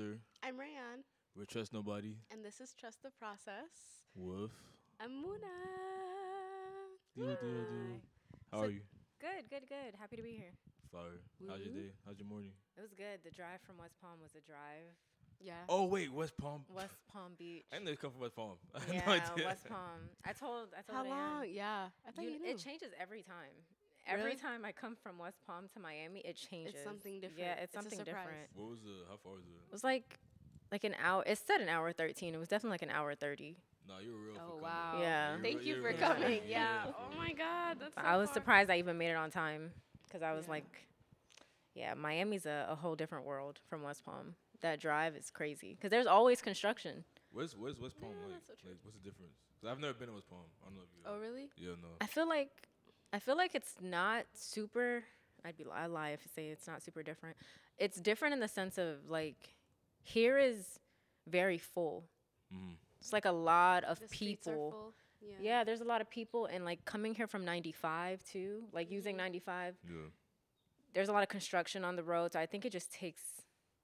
Lester. I'm Rayan, We trust nobody. and this is Trust the Process. Woof. I'm Muna. Deal, deal, deal. Hi. How So- are you? Good, good, good. Happy to be here. Fire. How's your day? How's your morning? It was good. The drive from West Palm was a drive. Yeah. Oh wait, West Palm. West Palm Beach. I didn't know you come from West Palm. I had yeah, no idea. West Palm. I told, I told How Ayan, long? Yeah. I thought you- you, knew. it changes every time. Every Really? time I come from West Palm to Miami, it changes. It's something Yeah, different. it's It's something surprise. different. What was the? How far was it? It was like, like an hour. It said an hour thirteen. It was definitely like an hour thirty. Nah, you were real. Oh coming. wow. Yeah. You're Thank re- you for real Yeah. Oh, coming. Yeah. Oh my God. That's. So I was far. surprised I even made it on time because I was Yeah. like, yeah, Miami's a, a whole different world from West Palm. That drive is crazy because there's always construction. Where's Where's West Palm Yeah, like? so like? What's the difference? 'Cause I've never been to West Palm. I don't know if you. Oh really? Yeah, no. I feel like I feel like it's not super. I'd be I lie if I say it's not super different. It's different in the sense of like here is very full. Mm. It's like a lot of The streets are people. full. Yeah. Yeah, there's a lot of people and like coming here from 95 too, like using Mhm. 95. Yeah. There's a lot of construction on the road, so I think it just takes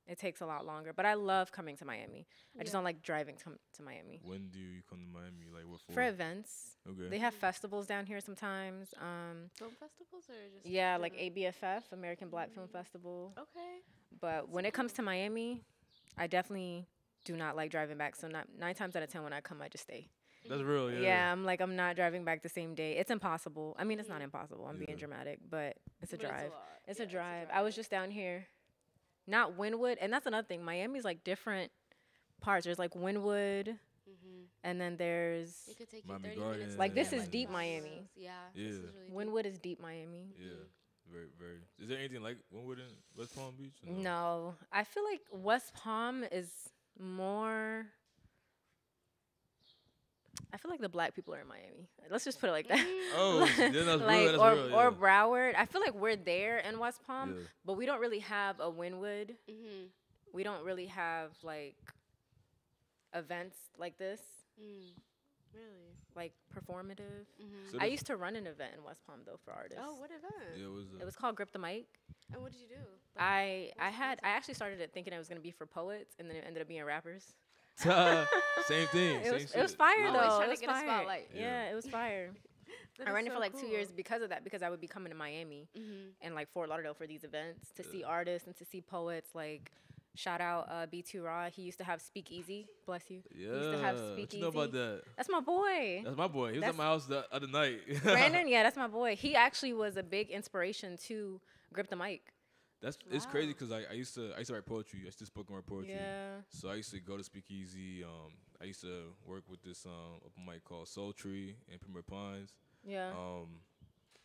it takes a lot longer. But I love coming to Miami. I just don't like driving to, to Miami. When do you come to Miami? Like what for? For events, okay. they have festivals down here sometimes. Um, Film festivals or just. Yeah, like ABFF, American Black Film Mm. Festival. Okay. But when it comes to Miami, I definitely do not like driving back. So not, nine times out of ten, when I come, I just stay. That's real. Yeah. Yeah. I'm like I'm not driving back the same day. It's impossible. I mean, it's not impossible. I'm Yeah. being dramatic, but it's a But drive. lot. It's, Yeah, a drive. I was just down here, not Wynwood, and that's another thing. Miami's like different parts. There's like Wynwood, Mm-hmm. and then there's It could take you Miami 30 minutes. Gardens Like, this to is Miami deep Miami. Yeah. Yeah. This is really deep. Wynwood is deep Miami. Yeah. Very, very. Is there anything like Wynwood in West Palm Beach? or No, I feel like West Palm is more. I feel like the black people are in Miami. Let's just put it like that. Mm. Oh, then that's like real. That's or real. or. Broward. I feel like we're there in West Palm, yeah. but we don't really have a Wynwood. Mhm. We don't really have like events like this, Mm. Really. like performative. Mhm. So I used to run an event in West Palm though for artists. Oh, what event? Yeah, it was. It was called Grip the Mic. And what did you do? Like, I I had I actually started it thinking it was gonna be for poets, and then it ended up being rappers. same thing. It was it was fire Always though. trying It to was get a fire. spotlight. Yeah. Yeah. it was fire. I is ran it for like two years because of that. Because I would be coming to Miami Mhm. and like Fort Lauderdale for these events to see artists and to see poets. Like shout out uh, B2 Raw. He used to have Speakeasy. Bless you. Yeah. used to have what you know about that? That's my boy. That's my boy. He was That's- at my house the other night. Brandon, yeah, that's my boy. He actually was a big inspiration to grip the mic. That's it's crazy because I, I used to I used to write poetry. I used to spoken word poetry. Yeah. So I used to go to Speakeasy. Um, I used to work with this um open mic called Soul Tree in Pembroke Pines. Yeah. Um,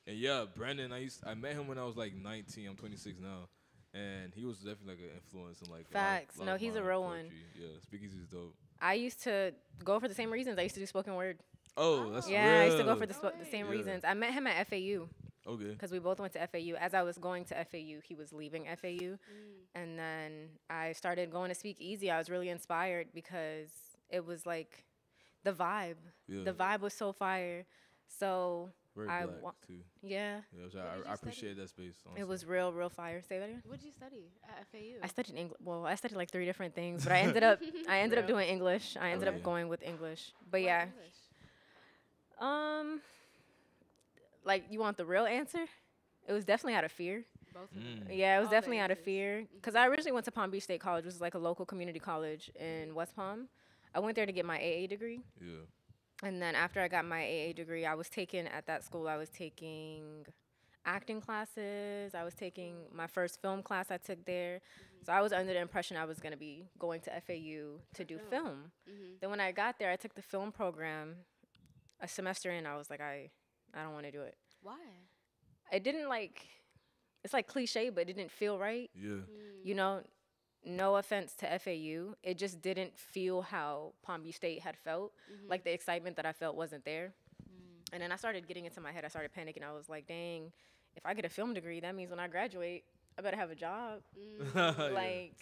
and yeah, Brandon. I used I met him when I was like 19. I'm 26 now, and he was definitely like an influence in like a lot Facts. lot No, he's a real one. Yeah, Speakeasy is dope. I used to go for the same reasons. I used to do spoken word. Oh, that's Yeah, I used to go for the, spo- the same Yeah. reasons. I met him at FAU. Okay. because we both went to FAU. As I was going to FAU, he was leaving FAU, Mm. and then I started going to Speak Easy. I was really inspired because it was like the vibe. Yeah. The vibe was so fire. So Very I black wa- too. yeah, Yeah, which I, I, you I study? appreciate that space. it was real, real fire. Say that again. What did you study at FAU? I studied English. Well, I studied like three different things, but I ended up I ended up doing English. I ended Okay. up going with English. But What yeah, English? um, like you want the real answer? It was definitely out of fear. Both of them. Mm. Yeah, it was All definitely out of fear. Because I originally went to Palm Beach State College, which is like a local community college in West Palm. I went there to get my AA degree. Yeah. And then after I got my AA degree, I was taking at that school, I was taking acting classes. I was taking my first film class I took there. So I was under the impression I was going to be going to FAU to do film. film. Mhm. Then when I got there, I took the film program. A semester in, I was like, I, I don't want to do it. Why? It didn't like, it's like cliche, but it didn't feel right Yeah. Mm. you know, no offense to FAU, it just didn't feel how Palm Beach State had felt. Mhm. Like the excitement that I felt wasn't there. Mm. And then I started getting into my head. I started panicking. I was like, dang, if I get a film degree, that means when I graduate, I better have a job. Mm. Like,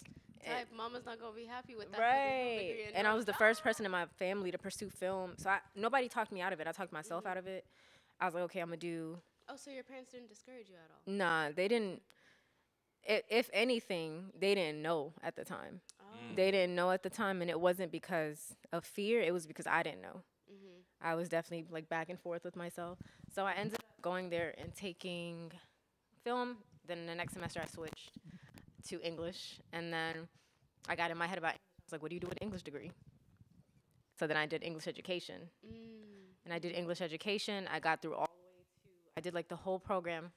eh, Type, mama's not gonna be happy with that. right. degree And I was the first person in my family to pursue film. So I, nobody talked me out of it. I talked myself out of it. I was like, okay, I'm to do Oh, so your parents didn't discourage you at all? Nah, they didn't. i- If anything, they didn't know at the time. They didn't know at the time, and it wasn't because of fear. It was because I didn't know. Mhm. I was definitely like back and forth with myself. So I ended up going there and taking film. Then the next semester I switched to English, and then I got in my head about I was like, what do you do with an English degree? So then I did English education, Mm. And I did English education. I got through all the way to I did like the whole program.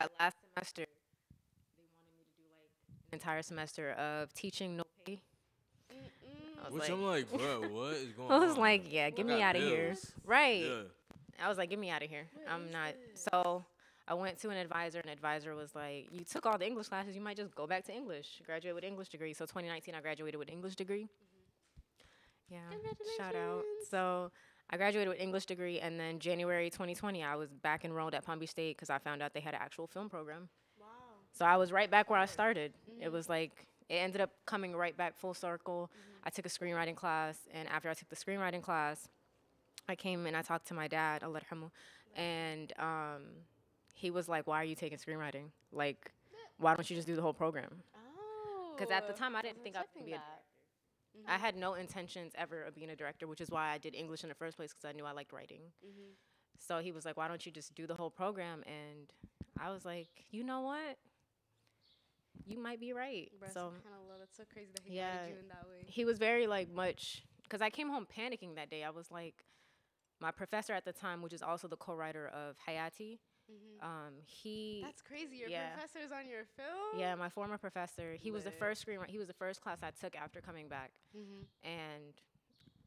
That last semester, they wanted me to do like an entire semester of teaching no pay. I was Which like, I'm like, bro, what is going I on? was like, yeah, get me out of here. Right. Yeah. I was like, get me out of here. What I'm not. this? So I went to an advisor, and advisor was like, you took all the English classes, you might just go back to English, graduate with English degree. So 2019, I graduated with English degree. Mm-hmm. Yeah. Shout out. So I graduated with English degree, and then January 2020, I was back enrolled at Palm Beach State because I found out they had an actual film program. Wow. So I was right back where I started. It was like it ended up coming right back full circle. I took a screenwriting class, and after I took the screenwriting class, I came and I talked to my dad, Allah yarhamu, and um, he was like, "Why are you taking screenwriting? Like, why don't you just do the whole program?" Oh. Because at the time, I didn't think I gonna be a that. I had no intentions ever of being a director, which is why I did English in the first place because I knew I liked writing. Mhm. So he was like, "Why don't you just do the whole program?" And I was like, "You know what? You might be right." Bruh, so that's so crazy that he yeah, you in that way. he was very like much because I came home panicking that day. I was like, my professor at the time, which is also the co-writer of Hayati, Mhm. um, he That's crazy. Your yeah. professor's on your film. yeah, my former professor, he was the first screenwriter. He was the first class I took after coming back, Mhm. and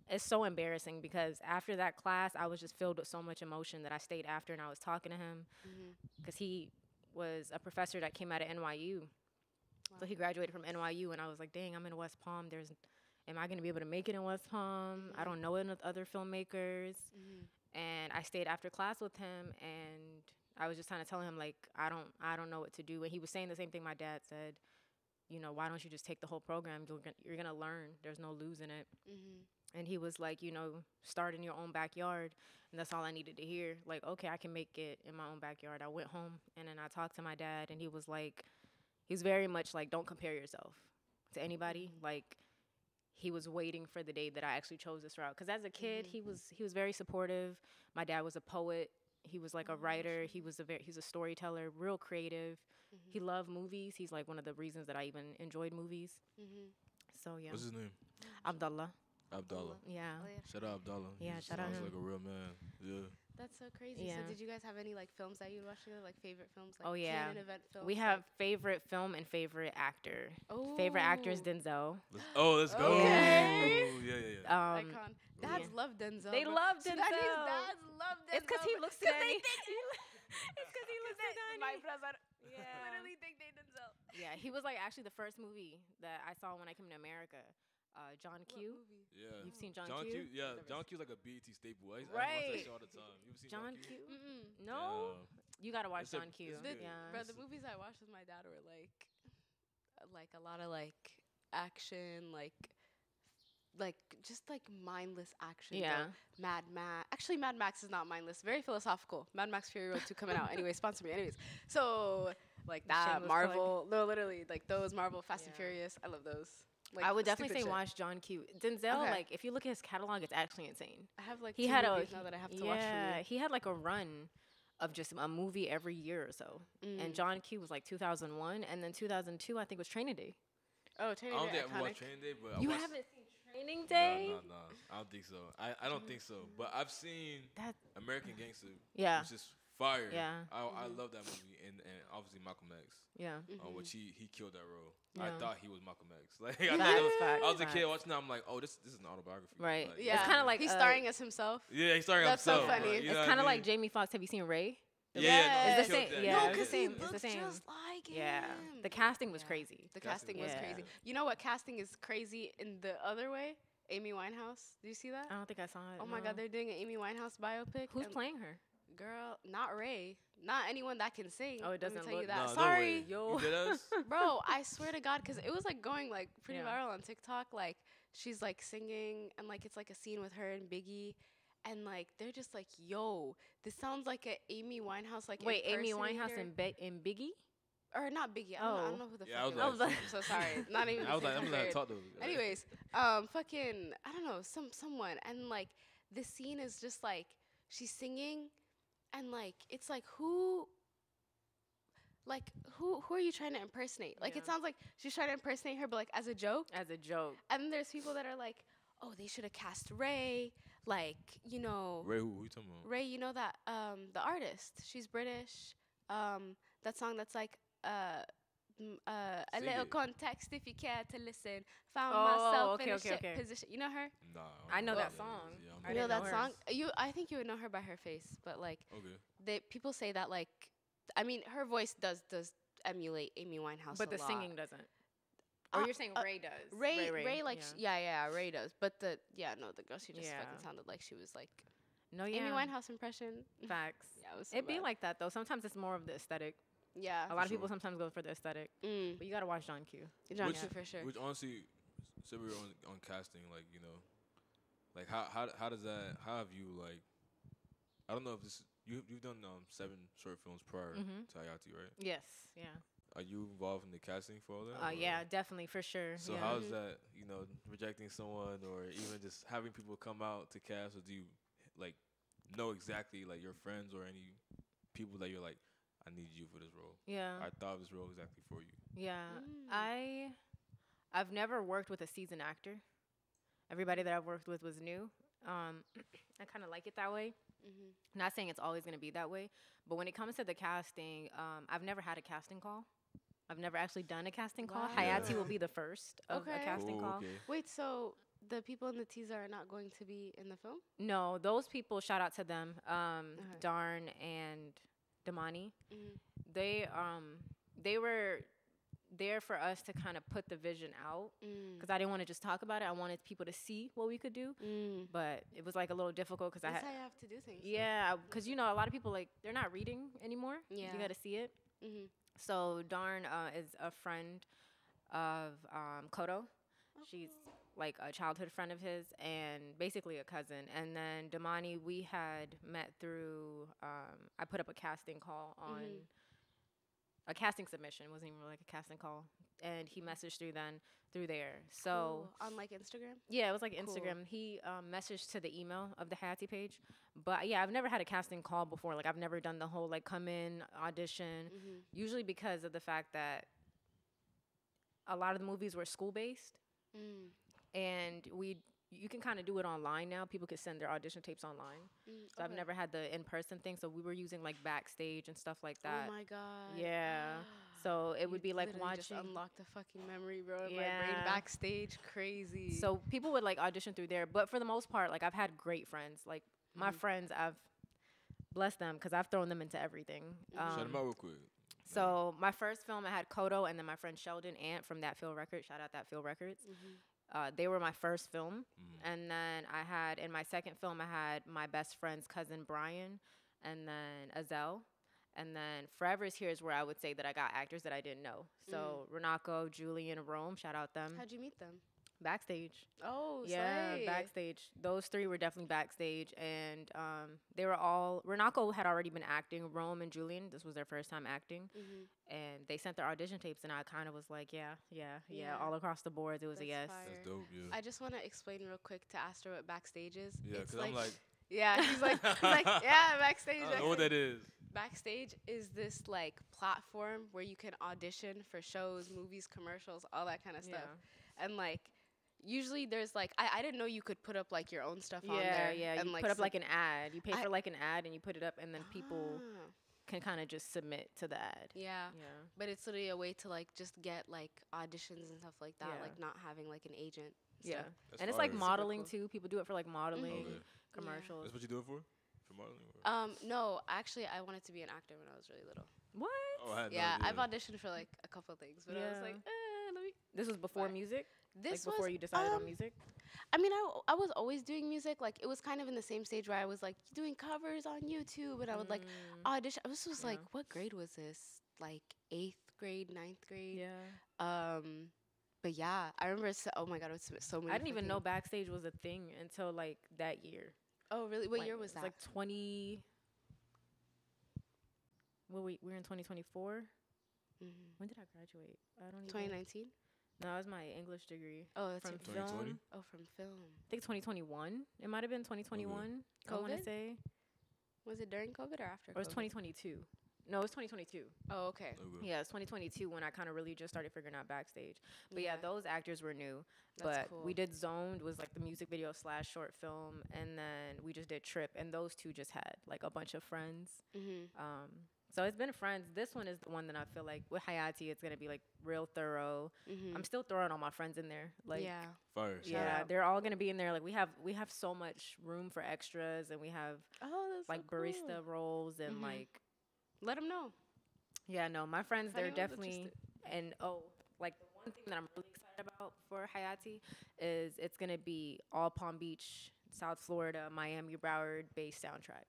it's so embarrassing because after that class, I was just filled with so much emotion that I stayed after and I was talking to him because he was a professor that came out of NYU. So he graduated from NYU, and I was like, dang, I'm in West Palm. There's, am I gonna be able to make it in West Palm? I don't know any other filmmakers. Mhm. And I stayed after class with him, and I was just kind of telling him like, I don't, I don't know what to do. And he was saying the same thing my dad said. You know, why don't you just take the whole program? You're gonna, you're gonna learn. There's no losing it. Mhm. And he was like, you know, start in your own backyard. And that's all I needed to hear. Like, okay, I can make it in my own backyard. I went home and then I talked to my dad, and he was like, he's very much like, don't compare yourself to anybody. Like, he was waiting for the day that I actually chose this route. Because as a kid, he was he was very supportive. My dad was a poet. He was like a writer. He was a very he's a storyteller, real creative. He loved movies. He's like one of the reasons that I even enjoyed movies. Mhm. So yeah, What's his name? Abdullah. Abdallah. Yeah. Oh, yeah. Shout out Abdallah. Yeah, He shout out sounds him. like a real man. Yeah. That's so crazy. Yeah. So did you guys have any like films that you watched together, like favorite films? Like Oh, yeah. canon event films. We like- have favorite film and favorite actor. Oh. Favorite actor is Denzel. Let's, oh, let's go. Okay. Ooh, yeah, yeah, yeah. Um, Icon. Dads yeah. love Denzel. They love Denzel. dads love Denzel. it's because he bro. looks 'Cause at they me. think it's because he looks at my brother Yeah. literally think they Denzel. Yeah, he was like actually the first movie that I saw when I came to America. Uh, John What Q. movie? Yeah. You've seen John, John Q? Q. Yeah, John seen- Q's like a BET staple. I, I watch Right. that shit all the time. You ever seen John John, Q. Mm-mm. No, Yeah. you gotta watch It's John Q. it's The. Yeah. bro, the movies I watched with my dad were like, like a lot of like action, like, like just like mindless action. bro. Yeah. Mad Max. Actually, Mad Max is not mindless. Very philosophical. Mad Max Fury Road 2 coming out. Anyway, sponsor me. Anyways, so like that Shameless plug. Marvel. No, literally like those Marvel Fast and Furious. I love those. Like, I would definitely say shit. watch John Q. Denzel, Okay. like if you look at his catalog, it's actually insane. I have like He two had a now that I have to yeah, watch for he had like a run of just a movie every year or so. you. And Mm. John Q was like 2001, and then 2002 I think was Training Day. oh, I Training don't Day think I watched Training Day, but You watched, haven't seen Training Day? No, no, no. I don't think so. I, I don't think so. But I've seen That American Gangster, yeah, which is fire. Yeah. I, I Mhm. love that movie, and, and obviously Malcolm X, yeah. uh, Mhm. which he he killed that role. Yeah. I thought he was Malcolm X. Like I, thought was, facts, I was a kid facts. watching that. I'm like, oh, this this is an autobiography. Right. Like, Yeah, It's kinda like, he's uh, starring as himself. Yeah, he's starring That's so funny. Like, you it's know what kind I of like? Jamie Foxx. Have you seen Ray? Yeah, Yes. no, It's the same- yeah, no, it's the because he same, the looks same. just like him. Yeah. The casting was Yeah. crazy. The Casting casting was was crazy. crazy. You know what casting is crazy in the other way? Amy Winehouse. Do you see that? I don't think I saw it. Oh my. God, they're doing an Amy Winehouse biopic. Who's playing her? Girl, not Ray. Not anyone that can sing. Oh, it doesn't tell you look- that. No Sorry, way. Yo. You did us? bro. I swear to God, because it was like going like pretty Yeah. viral on TikTok. Like she's like singing, and like it's like a scene with her and Biggie, and like they're just like, "Yo, this sounds like a Amy Winehouse like." Wait, Amy Winehouse and, Be- and Biggie? or not Biggie. I don't, know, I Oh. don't know who the Yeah, I fuck. was it I was like- I'm so sorry. Not even. I was like, I'm time gonna talk to him. Anyways, um, fucking, I don't know, some someone, and like the scene is just like she's singing, and like it's like who, like who who are you trying to impersonate? Like it sounds like she's trying to impersonate her, but like as a joke. As a joke. And then there's people that are like, oh, they should have cast Ray, like you know, Ray, who, who you talking about? Ray, you know that um the artist, she's British. Um, that song that's like uh. M- Uh, a Sing little it. context if you care to listen. Found Oh, myself okay, in a okay, shit okay. position. You know her? Nah, I know don't that song. is. Yeah, I'm you know that know song? You, I think you would know her by her face, but like Okay. they people say that like, I mean, her voice does does emulate Amy Winehouse, But a the lot. singing doesn't. Or Uh, you're saying uh, Ray does. Ray, Ray, like sh- yeah. yeah. yeah, Ray does. But the yeah, no, the girl she just Yeah. fucking sounded like she was like No, yeah. Amy Winehouse impression. Facts. Yeah, it was so It'd be like that though. Sometimes it's more of the aesthetic. Yeah, A lot of sure. people sometimes go for the aesthetic. mm, But you gotta watch John Q. John Which- Q for sure. Which honestly, so we were on on casting, like you know, like how how how does that? How have you like? I don't know if this you you've done um seven short films prior Mhm. to Hayati, right? Yes. Yeah. Are you involved in the casting for all that? Uh, yeah, definitely for sure. So yeah. how's that? You know, rejecting someone or even just having people come out to cast, or do you like know exactly like your friends or any people that you're like, I need you for this role. yeah. I thought this role was exactly for you. Yeah, Mm. I I've never worked with a seasoned actor. Everybody that I've worked with was new. Um, I kind of like it that way. hmm Not saying it's always going to be that way, but when it comes to the casting, um, I've never had a casting call. I've never actually done a casting call. Wow. Hayati Yeah. will be the first of Okay. a casting Oh, call. okay. Wait, so the people in the teaser are not going to be in the film? No, those people. Shout out to them. Um, Okay. Darn and Damani. Mm-hmm. They um they were there for us to kind of put the vision out Mm. because I didn't want to just talk about it. I wanted people to see what we could do, Mm. but it was like a little difficult because I had. have to do things. Yeah, because you know a lot of people like they're not reading anymore. Yeah. you got to see it. Mm-hmm. So Darn uh, is a friend of um, Kodo. She's like a childhood friend of his and basically a cousin. And then Damani, we had met through. Um, I put up a casting call on Mhm. a casting submission. wasn't even like a casting call, and he messaged through then through there. So. Cool. on like Instagram. Yeah, it was like Cool. Instagram. He um, messaged to the email of the Hayati page, but yeah, I've never had a casting call before. Like I've never done the whole like come in audition. Mm-hmm. Usually because of the fact that a lot of the movies were school based, Mm. And we you can kind of do it online now. People can send their audition tapes online. Mm. So I've never had the in person thing. So we were using like backstage and stuff like that. Oh my god. Yeah. So it would be like literally Just watching. the fucking memory, bro. in My brain Yeah. backstage, crazy. So people would like audition through there, but for the most part, like I've had great friends. Like my Mhm. friends, I've blessed them because I've thrown them into everything. Shout Um, them out real quick. so my first film, I had Kodo and then my friend Sheldon Ant from That Feel Records. Shout out That Feel Records. Mhm. Uh, they were my first film, Mm. and then I had in my second film, I had my best friend's cousin Brian, and then Azelle. And then Forever is Here is where I would say that I got actors that I didn't know. So Renako, Julian, Rome, shout out them. How'd you meet them? Backstage. Oh, Yeah, slay. backstage. Those three were definitely backstage, and um, they were all. Renako had already been acting. Rome and Julian, this was their first time acting, Mhm. and they sent their audition tapes, and I kind of was like, yeah, yeah, yeah, Yeah. all across the boards, it was a yes. fire. That's dope, yeah. I just want to explain real quick to Aster what backstage is. yeah, It's because I'm like, yeah, he's like, he's like, yeah, backstage. I don't know what backstage. that is. Backstage is this like platform where you can audition for shows, movies, commercials, all that kind of stuff. And like, usually there's like, I, I didn't know you could put up like your own stuff on there. yeah. and, You put up some- like an ad. You pay I- for like an ad, and you put it up, and then people Ah, can kind of just submit to the ad. yeah. Yeah. But it's literally a way to like just get like auditions and stuff like that, Yeah. like not having like an agent. Yeah. That's and it's like fire. Modeling cool. too. People do it for like modeling, Okay. commercials. That's what you do it for? For modeling? Or? Um, no, actually, I wanted to be an actor when I was really little. What? oh, I had no yeah, I've auditioned for like a couple of things, but I was like, eh, let me. This was before Why? music. This like before was, you decided on um, music. I mean, I, I was always doing music. Like it was kind of in the same stage where I was like doing covers on YouTube, and I would like Mm, audition. This was like, what grade was this? Like eighth grade, ninth grade. yeah. Um, but yeah, I remember. So, oh my god, it was so- many. I didn't even know backstage was a thing until like that year. Oh really? What Like, year was that? Like twenty. Well, we we're in twenty twenty four. Mhm. When did I graduate? I don't even. 2019. No, it was my English degree Oh, that's from film. oh from film. I think 2021. It might have been 2021. COVID? I want to say, Was it during COVID or after? or it was 2022. No, it was 2022. Oh, okay. Okay. Yeah, it's 2022 when I kind of really just started figuring out backstage. But yeah, those actors were new. that's but cool. we did Zoned was like the music video slash short film, and then we just did Trip, and those two just had like a bunch of friends. Mhm. Um, so it's been friends. This one is the one that I feel like with Hayati, it's gonna be like real thorough. Mhm. I'm still throwing all my friends in there. Like yeah. Fire. Shout yeah, they're all gonna be in there. Like we have we have so much room for extras, and we have Oh, that's like so barista cool. roles and Mhm. like Let them know. yeah, no, my friends they're definitely interested. and oh, like the one thing that I'm really excited about for Hayati is it's gonna be all Palm Beach, South Florida, Miami, Broward based soundtrack.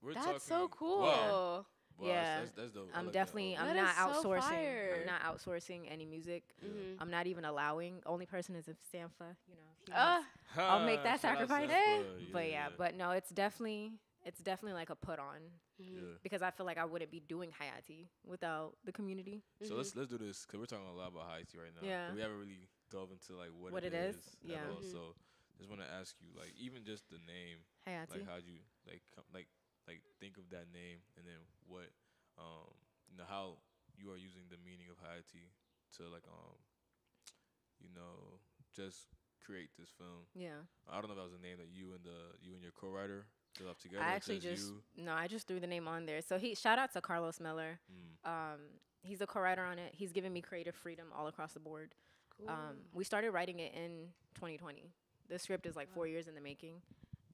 We're That's so cool. Wow. Wow, Yeah. That's, that's dope. I I'm like definitely Uh, I'm That not is so outsourcing. I'm not outsourcing any music. Yeah. Mhm. I'm not even allowing. Only person is if Sampha, you know. he wants- I'll make that shout out sacrifice. But yeah, but no, it's definitely it's definitely like a put on mhm. yeah. because I feel like I wouldn't be doing Hayati without the community. So let's let's do this because we're talking a lot about Hayati right now. Yeah. We haven't really dove into like what, What it it is, is. yeah. At all. Mhm. So just want to ask you like even just the name, Hayati. like how'd you like come, like like think of that name and then what um you know how you are using the meaning of Hayati to like um you know just create this film. yeah. I don't know if that was a name that you and the you and your co-writer did up together. I actually just you. no, I just threw the name on there. So he shout out to Carlos Miller. Mm. Um, he's a co-writer on it. He's given me creative freedom all across the board. Cool. Um, we started writing it in 2020. The script is like four years in the making,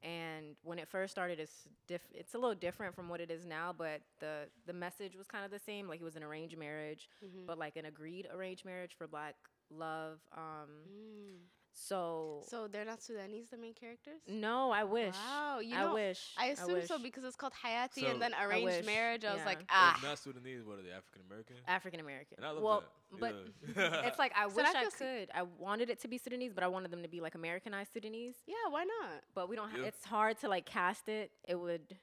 and when it first started, it's diff- it's a little different from what it is now. But the the message was kind of the same. Like it was an arranged marriage, Mhm. but like an agreed arranged marriage for Black love. Um, Mm. So, So they're not Sudanese, the main characters. no, I wish. Wow, you I know, wish. I assume so wish. because it's called Hayati So- and then arranged wish, marriage. I was yeah. like, If ah. not Sudanese, what are they? African American? African American. And I love well, that. but Yeah. it's like I So wish that I could. I wanted it to be Sudanese, but I wanted them to be like Americanized Sudanese. Yeah, why not? But we don't. Ha- It's hard to like cast it. It would.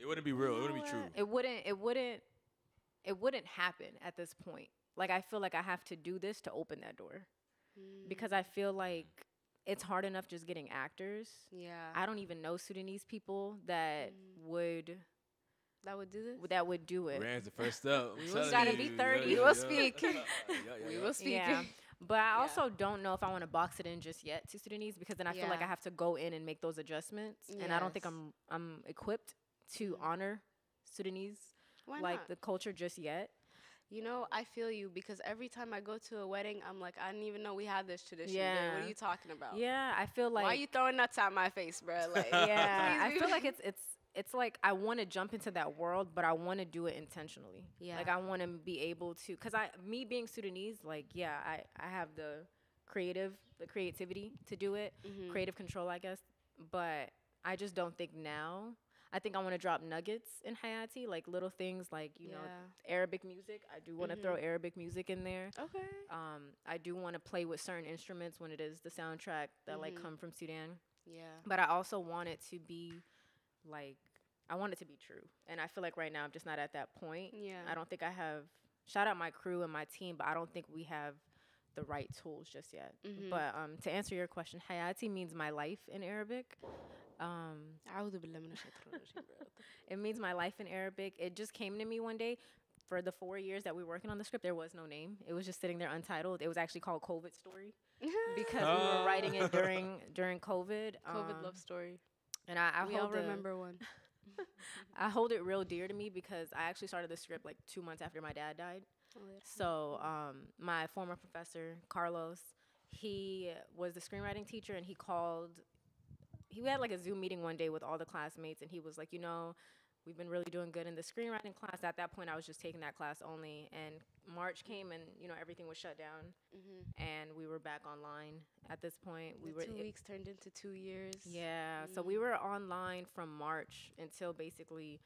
it wouldn't be real. It wouldn't be true. It wouldn't. It wouldn't. It wouldn't happen at this point. Like I feel like I have to do this to open that door because I feel like it's hard enough just getting actors. yeah, I don't even know Sudanese people that Mm. would that would do this. that would do it. Rand's the first step. We I'm will telling gotta be 30. Yeah, we will yeah. speak. Yeah, yeah, we will speak. Yeah. But I Yeah. also don't know if I want to box it in just yet to Sudanese because then I feel like I have to go in and make those adjustments, and I don't think I'm I'm equipped to Mhm. honor Sudanese Why like not? the culture just yet. You know, I feel you because every time I go to a wedding, I'm like, I didn't even know we had this tradition. Yeah. What are you talking about? Yeah, I feel like Why are you throwing nuts at my face, bro? Like, yeah, I feel like it's it's it's like I want to jump into that world, but I want to do it intentionally. Yeah, like I want to be able to, cause I me being Sudanese, like yeah, I I have the creative the creativity to do it, Mhm. creative control, I guess. But I just don't think now. I think I want to drop nuggets in Hayati, like little things like you know Arabic music. I do want to throw Arabic music in there. Okay. Um, I do want to play with certain instruments when it is the soundtrack that like Mhm. come from Sudan Yeah. but I also want it to be like I want it to be true. And I feel like right now I'm just not at that point. Yeah. I don't think I have shout out my crew and my team, but I don't think we have the right tools just yet. Mhm. But um to answer your question, Hayati means my life in Arabic. Um, it means my life in Arabic. It just came to me one day. For the four years that we were working on the script, there was no name. It was just sitting there untitled. It was actually called COVID Story because oh. we were writing it during during COVID. Um, COVID love story. And I, I we all remember one. I hold it real dear to me because I actually started the script like two months after my dad died. So um, my former professor Carlos, he was the screenwriting teacher, and he called he had like a Zoom meeting one day with all the classmates, and he was like, you know, we've been really doing good in the screenwriting class. At that point, I was just taking that class only, and March came, and you know everything was shut down, Mhm. and we were back online. At this point, we The were two weeks turned into two years. yeah. So we were online from March until basically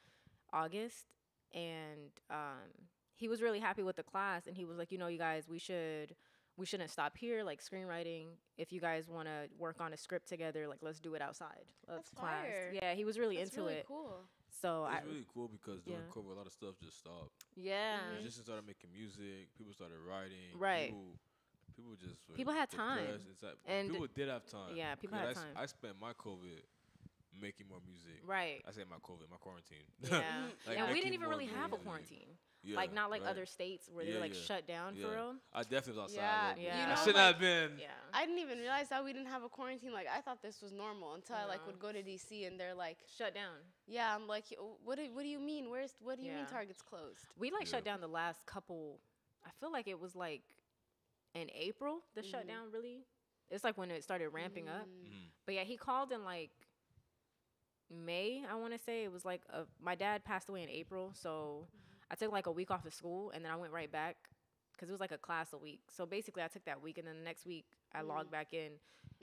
August, and um, he was really happy with the class, and he was like, you know, you guys, we should we shouldn't stop here. Like screenwriting, if you guys want to work on a script together, like let's do it outside. Let's That's class. fire. Yeah, he was really That's into really it. cool. So I, It's really cool because during yeah. COVID, a lot of stuff just stopped. yeah, Mhm. Musicians started making music. People started writing. Right. People, people just People had time. depressed. It's like, And- people did have time. yeah, people 'Cause had I s- time. I spent my COVID making more music. right. I say my COVID, my quarantine. Yeah, Like, and we didn't even really have a quarantine. Yeah, like not like right. other states where Yeah, they're like yeah. shut down Yeah. for real. I definitely was outside. Yeah, a little bit. you I should like- have been. Yeah. I didn't even realize that we didn't have a quarantine. Like I thought this was normal until I like would go to DC and they're like, Shut down. yeah. I'm like, what? Do, what do you mean? Where's? What do you mean Target's closed? We like shut down the last couple. I feel like it was like in April the Mhm. shutdown really. It's like when it started ramping up. Mm. Mhm. But yeah, he called in like May. I want to say it was like a, my dad passed away in April, so I took like a week off of school and then I went right back because it was like a class a week. So basically, I took that week and then the next week I logged back in,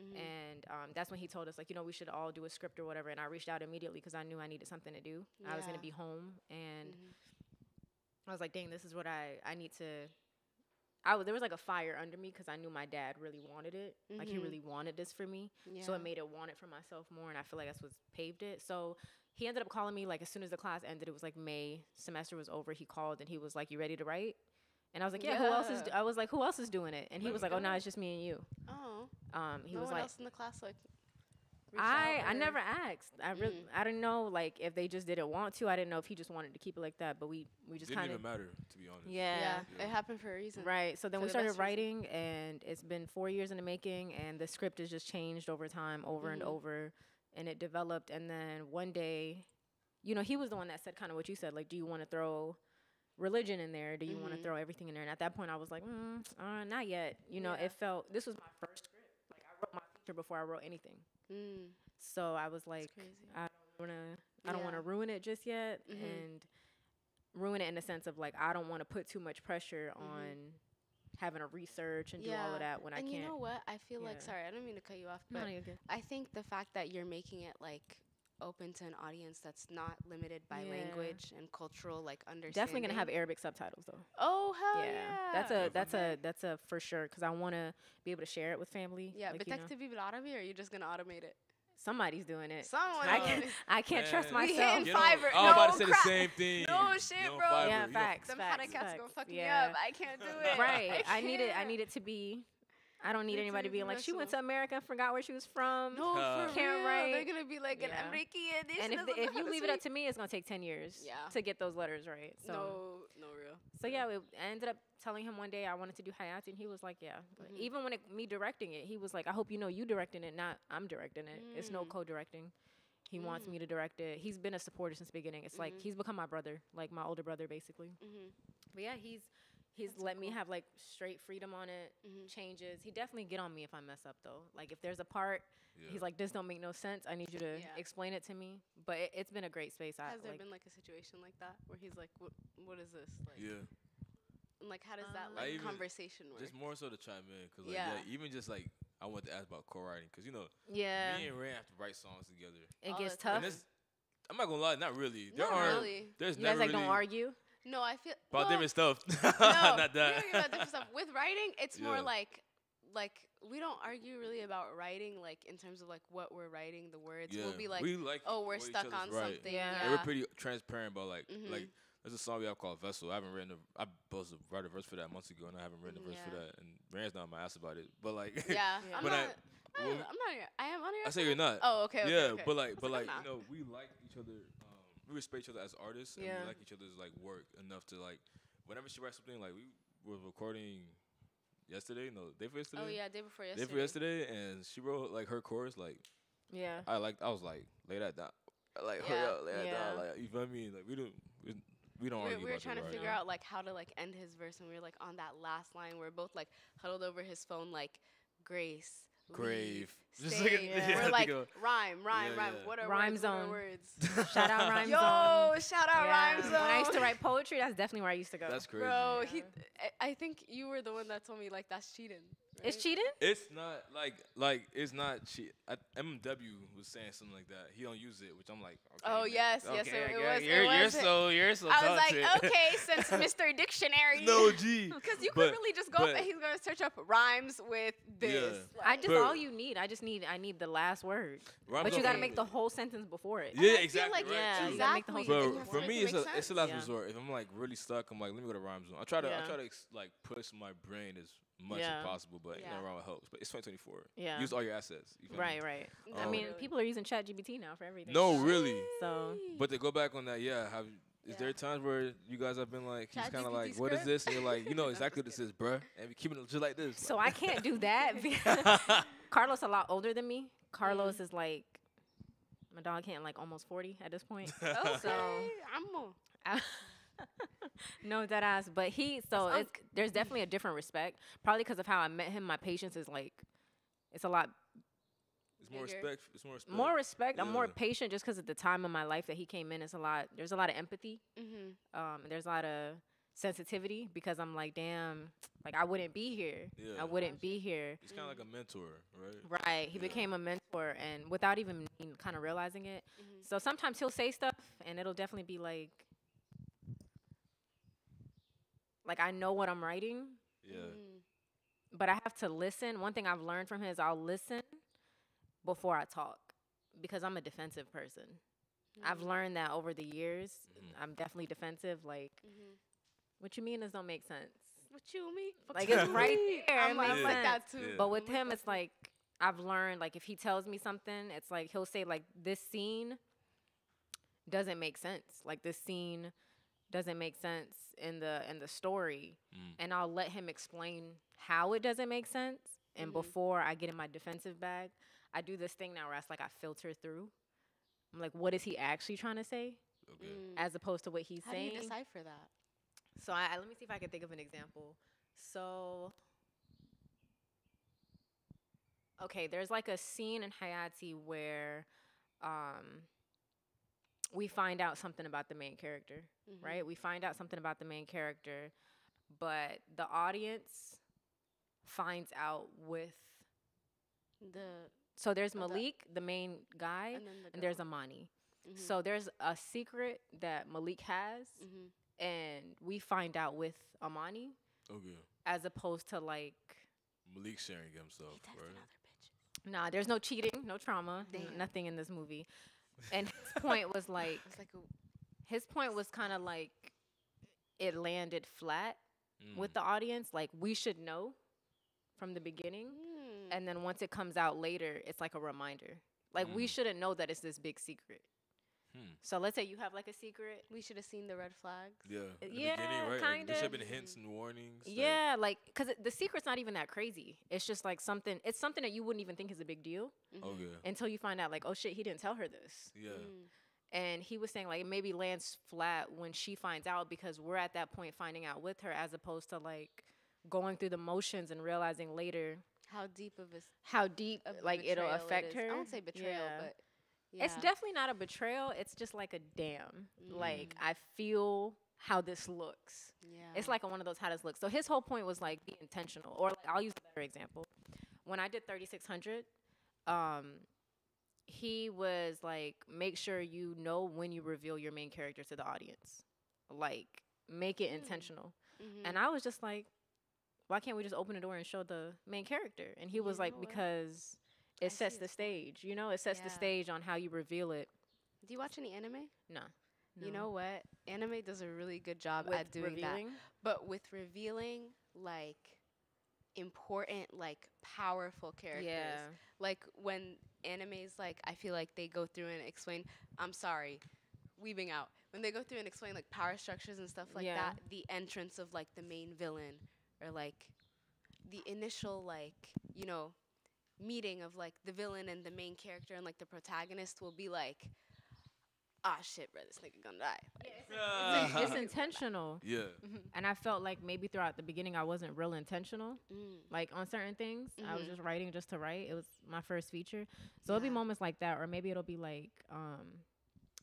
Mhm. and um, that's when he told us like you know we should all do a script or whatever. And I reached out immediately because I knew I needed something to do. I was gonna be home and. Mhm. I was like, dang, this is what I I need to. I was, there was like a fire under me because I knew my dad really wanted it. Like he Mhm. really wanted this for me, Yeah. so it made it want it for myself more, and I feel like that's what paved it. So he ended up calling me like as soon as the class ended. It was like May semester was over. He called and he was like, "You ready to write?" And I was like, "Yeah." Who else is? Do-? I was like, "Who else is doing it?" And he was like, "Oh no, it's just me and you." oh, Um, he no was one like, else in the class like. Reached I I never asked. I really Mm. I didn't know like if they just didn't want to. I didn't know if he just wanted to keep it like that. But we we just Didn't kind even of matter, to be honest. yeah. Yeah, Yeah. it happened for a reason. Right. So then For we the started best reason. writing, and it's been four years in the making, and the script has just changed over time, over and Mhm. over, and it developed. And then one day, you know, he was the one that said kind of what you said, like, do you want to throw religion in there? Do you want to throw everything in there? And at that point, I was like, mm, uh, not yet. You know, Yeah. it felt this was my first script. Like I wrote my feature before I wrote anything. Mm, So I was like. I don't wanna I don't Yeah. wanna ruin it just yet Mhm. and ruin it in the sense of like I don't wanna put too much pressure Mhm. on having to research and do all of that when I can't. And you know what? I feel like sorry, I don't mean to cut you off, but you're. I think the fact that you're making it like open to an audience that's not limited by yeah. language and cultural like understanding. Definitely gonna have Arabic subtitles though. Oh hell yeah! yeah. That's a that's a that's a for sure because I want to be able to share it with family. Yeah, like, but that's to be Arabic, or are you just gonna automate it? Somebody's doing it. Someone. I can't. I can't trust myself. We Fiverr. Oh, no, I'm about to say crap. the same thing. No shit, bro. Yeah, facts. Them facts, gonna fuck yeah. me up. I can't do it. Right. I, I need it. I need it to be I don't need to anybody be being like she went to America and forgot where she was from. No, Uh, for Can't real. write. They're gonna be like an American. This and if, the, if you leave it up to me, it's gonna take ten years Yeah. to get those letters right. So no, no real. So yeah, we, I ended up telling him one day I wanted to do Hayati, and he was like, "Yeah." But Mhm. Even when it, me directing it, he was like, "I hope you know you directing it, not I'm directing it. It's no Mm. co-directing. He wants Mm. me to direct it. He's been a supporter since the beginning. It's like Mhm. he's become my brother, like my older brother, basically. Mm-hmm. But yeah, he's he's That's so let me have like straight freedom on it. Mm-hmm. Changes. He definitely get on me if I mess up though. Like if there's a part, Yeah. he's like, "This don't make no sense. I need you to Yeah. explain it to me." But it, it's been a great space. I Has there like, been like a situation like that where he's like, "What? What is this?" Like, yeah. and like, how does that Um, I like even- conversation work? Just more so to chime in, cause like Yeah. yeah. even just like I want to ask about co-writing, cause you know yeah, me and Ray have to write songs together. it all gets tough. And this, I'm not gonna lie, not really. There Not are really. there's You guys never like really don't argue. No, I feel about well, different stuff. No, not that. don't about different stuff. With writing, it's more like like we don't argue really about writing, like in terms of like what we're writing, the words. yeah, We'll be like, we like oh, we're stuck on write. something. Yeah. Yeah. And we're pretty transparent about like Mhm. like there's a song we have called Vessel. I haven't written a I supposed to write a verse for that months ago and I haven't written a verse for that. And Rand's not on my ass about it. But like yeah. Yeah. I'm But not. I- I, well, am not. Your, I am on your. I say you're not. Oh, okay. okay yeah, okay. but like, but like, I'm you know, we like each other. We respect each other as artists, and Yeah. we like each other's like work enough to like, whenever she writes something, like we were recording yesterday, no, day before yesterday, Oh yeah, day before yesterday. day before yesterday, and she wrote like her chorus, like Yeah. I like, I was like, lay that down, like hurry Yeah. up, lay that Yeah. down, like you feel me? Like we don't, we, we don't we argue we were trying to figure out like how to like end his verse, and we were like on that last line. We are both like huddled over his phone, like Grace. Grave. Leave, Just look at- yeah, We're like rhyme, rhyme, Yeah, rhyme. yeah. What are Rhyme words? What are zone. words? Shout out Rhyme Yo, Zone. shout out Yeah. rhyme zone. When I used to write poetry, that's definitely where I used to go. That's crazy. Bro, Yeah. he. I- I think you were the one that told me like that's cheating. It's cheating. It's not like like it's not cheat. I, MW was saying something like that. He don't use it, which I'm like. Okay, Oh, man. yes, yes, Okay, it- I it was- it You're, you're was- so you're so. I was like, okay, since Mr. Dictionary. no G. Because you But- could really just go up and he's gonna search up rhymes with this. Yeah. I just But- all you need. I just need. I need the last word. Rhymes But you got to make the whole sentence before it. Yeah, exactly. like- right, Yeah, too. make the whole Exactly. sentence For, And for you me, it's to a make it's a last Yeah. resort. If I'm like really stuck, I'm like, let me go to rhyme zone. I try to I try to like push my brain as much Yeah. as possible, but ain't Yeah. nothing wrong with helps. But it's 2024. Yeah. Use all your assets. you feel me? Right, right. I Um, mean, people are using ChatGPT now for everything. No, really. So But to go back on that, yeah. Have is there times where you guys have been like, he's kind of ChatGPT like, what is this? And you're like, you know exactly what this is, bruh. And we keeping it just like this. So I can't do that. because Carlos is a lot older than me. Carlos is like my dog can't like almost forty at this point. Okay, So- I'm a, no dead ass. But he so That's it's there's definitely a different respect. Probably because of how I met him. My patience is like it's a lot it's more Bigger. respect. It's more respect. more respect. I'm more patient just because of the time of my life that he came in. It's a lot. There's a lot of empathy. mm-hmm. Um, there's a lot of sensitivity because I'm like, damn, like I wouldn't be here. Yeah. I wouldn't be here. He's kind of like a mentor, right? Right. He Yeah. became a mentor and without even kind of realizing it. Mhm. So sometimes he'll say stuff and it'll definitely be like like I know what I'm writing, Yeah. Mm-hmm. but I have to listen. One thing I've learned from him is I'll listen before I talk because I'm a defensive person. I've Mm-hmm. learned that over the years. Mhm. I'm definitely defensive. Like, Mhm. what you mean this don't make sense? What you mean? Like, it's right there. I'm, It like- I'm like that too. Yeah. But with him, it's like I've learned like if he tells me something, it's like he'll say like this scene doesn't make sense. Like this scene doesn't make sense in the in the story, Mm. and I'll let him explain how it doesn't make sense. And Mhm. before I get in my defensive bag, I do this thing now where it's like I filter through. I'm like, what is he actually trying to say, Okay. Mm. as opposed to what he's How do you saying. decipher that? So I, I- let me see if I can think of an example. So okay, there's like a scene in Hayati where um we find out something about the main character, Mhm. right? We find out something about the main character, but the audience finds out with The so there's Oh, the- Malik, the main guy, and the and there's girl. Amani. Mhm. So there's a secret that Malik has Mhm. and we find out with Amani Okay. as opposed to like Malik sharing himself, He right? other bitches. nah there's no cheating no trauma Damn. nothing in this movie and his point was like It's like his point was kind of like it landed flat with Mm. the audience like we should know from the beginning mm. and then once it comes out later it's like a reminder like we Mm. shouldn't know that it's this big secret Hmm. so let's say you have like a secret we should have seen the red flags. Yeah. in yeah, beginning, right? Like, there should have been hints and warnings. that- yeah like because the secret's not even that crazy it's just like something it's something that you wouldn't even think is a big deal Mhm. Okay. until you find out like oh shit he didn't tell her this Yeah. Mm. and he was saying like it maybe lands flat when she finds out because we're at that point finding out with her as opposed to like going through the motions and realizing later How deep of a how deep of like it'll betrayal it affect her I won't say betrayal, Yeah. but it's definitely not a betrayal it's just like a damn like Mm. i feel how this looks yeah. it's like a one of those how does look so his whole point was like be intentional or like i'll use a better example when i did 3600 um he was like make sure you know when you reveal your main character to the audience like make it Hmm. intentional Mhm. and i was just like why can't we just open the door and show the main character and he You was like because it see sets the stage you know it sets the stage on how you reveal it Do you watch any anime? no, You know what? Anime does a really good job with at doing that. revealing But with revealing like important, like powerful characters. yeah Like when animes like I feel like they go through and explain I'm sorry, weaving out. When they go through and explain like power structures and stuff like Yeah. that, the entrance of like the main villain or like the initial like, you know, meeting of like the villain and the main character and like the protagonist will be like ah shit, bro, this nigga gonna die. Like, it's, it's intentional Yeah. and I felt like maybe throughout the beginning I wasn't real intentional, mm, like on certain things. I was Mhm. just writing just to write. It was my first feature, so it'll be moments like that, or maybe it'll be like, um,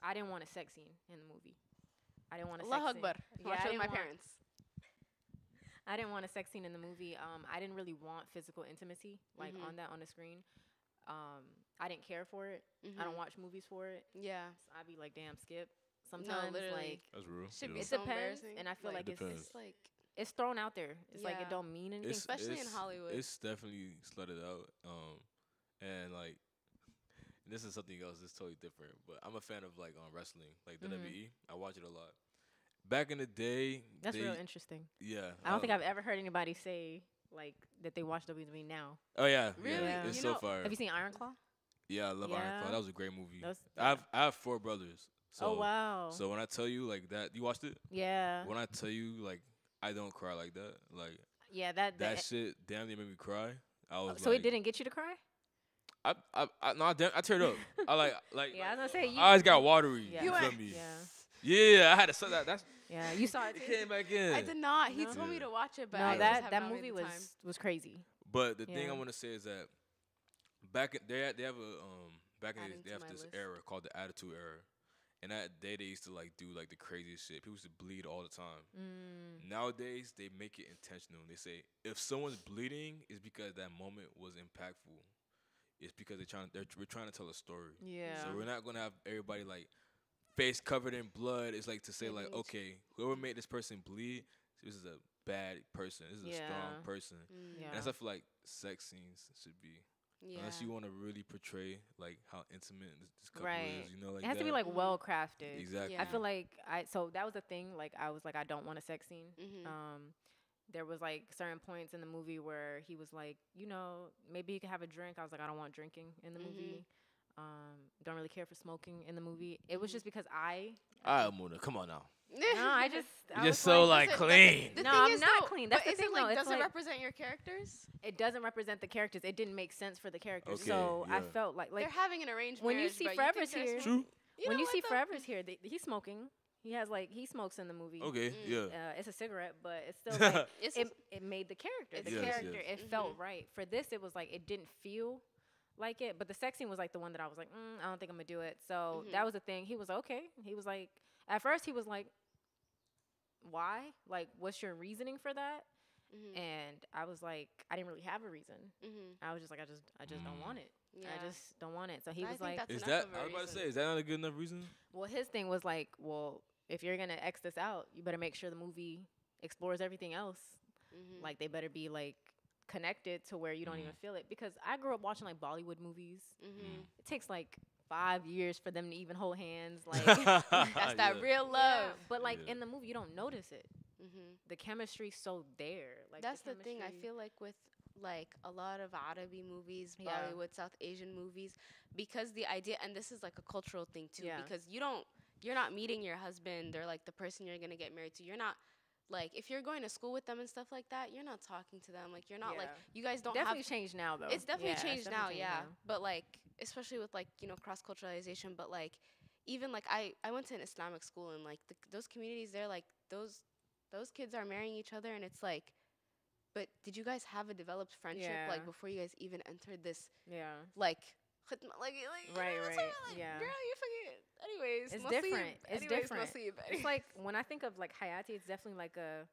I didn't want a sex scene in the movie. I didn't want a Allah sex Akbar. scene. Watch I it with my want- parents. I didn't want a sex scene in the movie. Um, I didn't really want physical intimacy like Mhm. on that on the screen. Um, I didn't care for it. I Mhm. don't watch movies for it. Yeah. So I'd be like, damn, skip. Sometimes literally. like That's real. Should yeah. be It so depends, and I feel like It it's it's like it's thrown out there. It's like it don't mean anything. It's- especially in Hollywood. It's definitely slutted out. Um, and like, this is something else. It's totally different. But I'm a fan of like um, wrestling, like. WWE. I watch it a lot. Back in the day, That's they, real interesting. Yeah. I don't think um, I've ever heard anybody say like that they watch WWE now. Oh yeah. Really? Yeah. It's You so know- far. Have you seen Iron Claw? yeah, I love Iron Claw. That was a great movie. Those- I have I have four brothers. So, oh wow. So when I tell you like that, you watched it. yeah. When I tell you like I don't cry like that, like Yeah. That. that that shit damn near made me cry. I was so like, it didn't get you to cry? I I I no, I, damn, I teared up. I like like. Yeah, I was gonna say you. I always got watery. Yeah. You You feel me? Yeah. Yeah, I had to say that. That's Yeah. You saw it it too. came back in. I did not. He No? told me to watch it, but no, I that have that movie was was crazy. But the thing I want to say is that back in, they they have a um back in Adding the, they have this list. era called the Attitude Era, and that day they used to like do like the craziest shit. People used to bleed all the time. Mm. Nowadays they make it intentional. They say if someone's bleeding, it's because that moment was impactful. It's because they're trying. They're we're trying to tell a story. Yeah. So we're not gonna have everybody like face covered in blood. is like to say like, we need to- okay, whoever made this person bleed, this is a bad person. This is a strong person. Mm. Yeah. And that's what I feel like sex scenes should be. Yeah. Unless you want to really portray like how intimate this, this couple Right. is, you know, like it has to be like well crafted. exactly. Yeah. I feel like I so that was the thing. Like I was like I don't want a sex scene. Mhm. Um, there was like certain points in the movie where he was like, you know, maybe you could have a drink. I was like, I don't want drinking in the Mhm. movie. Um, don't really care for smoking in the movie. It was just because I All right, Muna, come on now. no, I just I You're just so like, Listen, clean. The No, thing I'm is, not though, clean. That's but the is thing, it like though. Does it like- represent your characters? it doesn't represent the characters. It didn't make sense for the characters. Okay, so I felt like like They're having an arranged when you see Forever's think they're here- True. You when you see? Forever's here, they, he's smoking. He has like he smokes in the movie. Okay. Mm. Yeah. Uh, it's a cigarette, but it's still like It's it, it made the character. The Yes, character, yes. it felt Mhm. right. For this, it was like it didn't feel like it. But the sex scene was like the one that I was like, mm, I don't think I'm gonna do it. So Mhm. that was the thing. He was okay. He was like, at first he was like, why? Like, what's your reasoning for that? Mhm. And I was like, I didn't really have a reason. Mhm. I was just like, I just, I just don't Mm. want it. Yeah. I just don't want it. So he I was like, Is that of a I was about to say? Is that not a good enough reason? well, his thing was like, well, if you're gonna X this out, you better make sure the movie explores everything else. Mhm. Like they better be like connected to where you don't even feel it. Because I grew up watching like Bollywood movies. Mhm. It takes like five years for them to even hold hands. Like That's that Yeah. real Yeah, love. but like Yeah. in the movie, you don't notice it. Mhm. The chemistry's so there. Like That's the, thing. I feel like with like a lot of Arabi movies, Yeah. Bollywood, South Asian movies, because the idea, and this is like a cultural thing too, Yeah. because you don't, you're not meeting your husband or like the person you're gonna get married to. You're not. Like if you're going to school with them and stuff like that, you're not talking to them. Like you're not like you guys don't definitely have changed now though. it's definitely Yeah, it's changed definitely now, changed yeah. But like, especially with like you know cross culturalization, but like even like I I went to an Islamic school and like the, those communities there, like those those kids are marrying each other, and it's like, but did you guys have a developed friendship Yeah. like before you guys even entered this Yeah. like like like you know Right, right. Like, yeah. girl, anyways. It's nasib. different. It's anyways, different. nasib. It's like when I think of like Hayati, it's definitely like a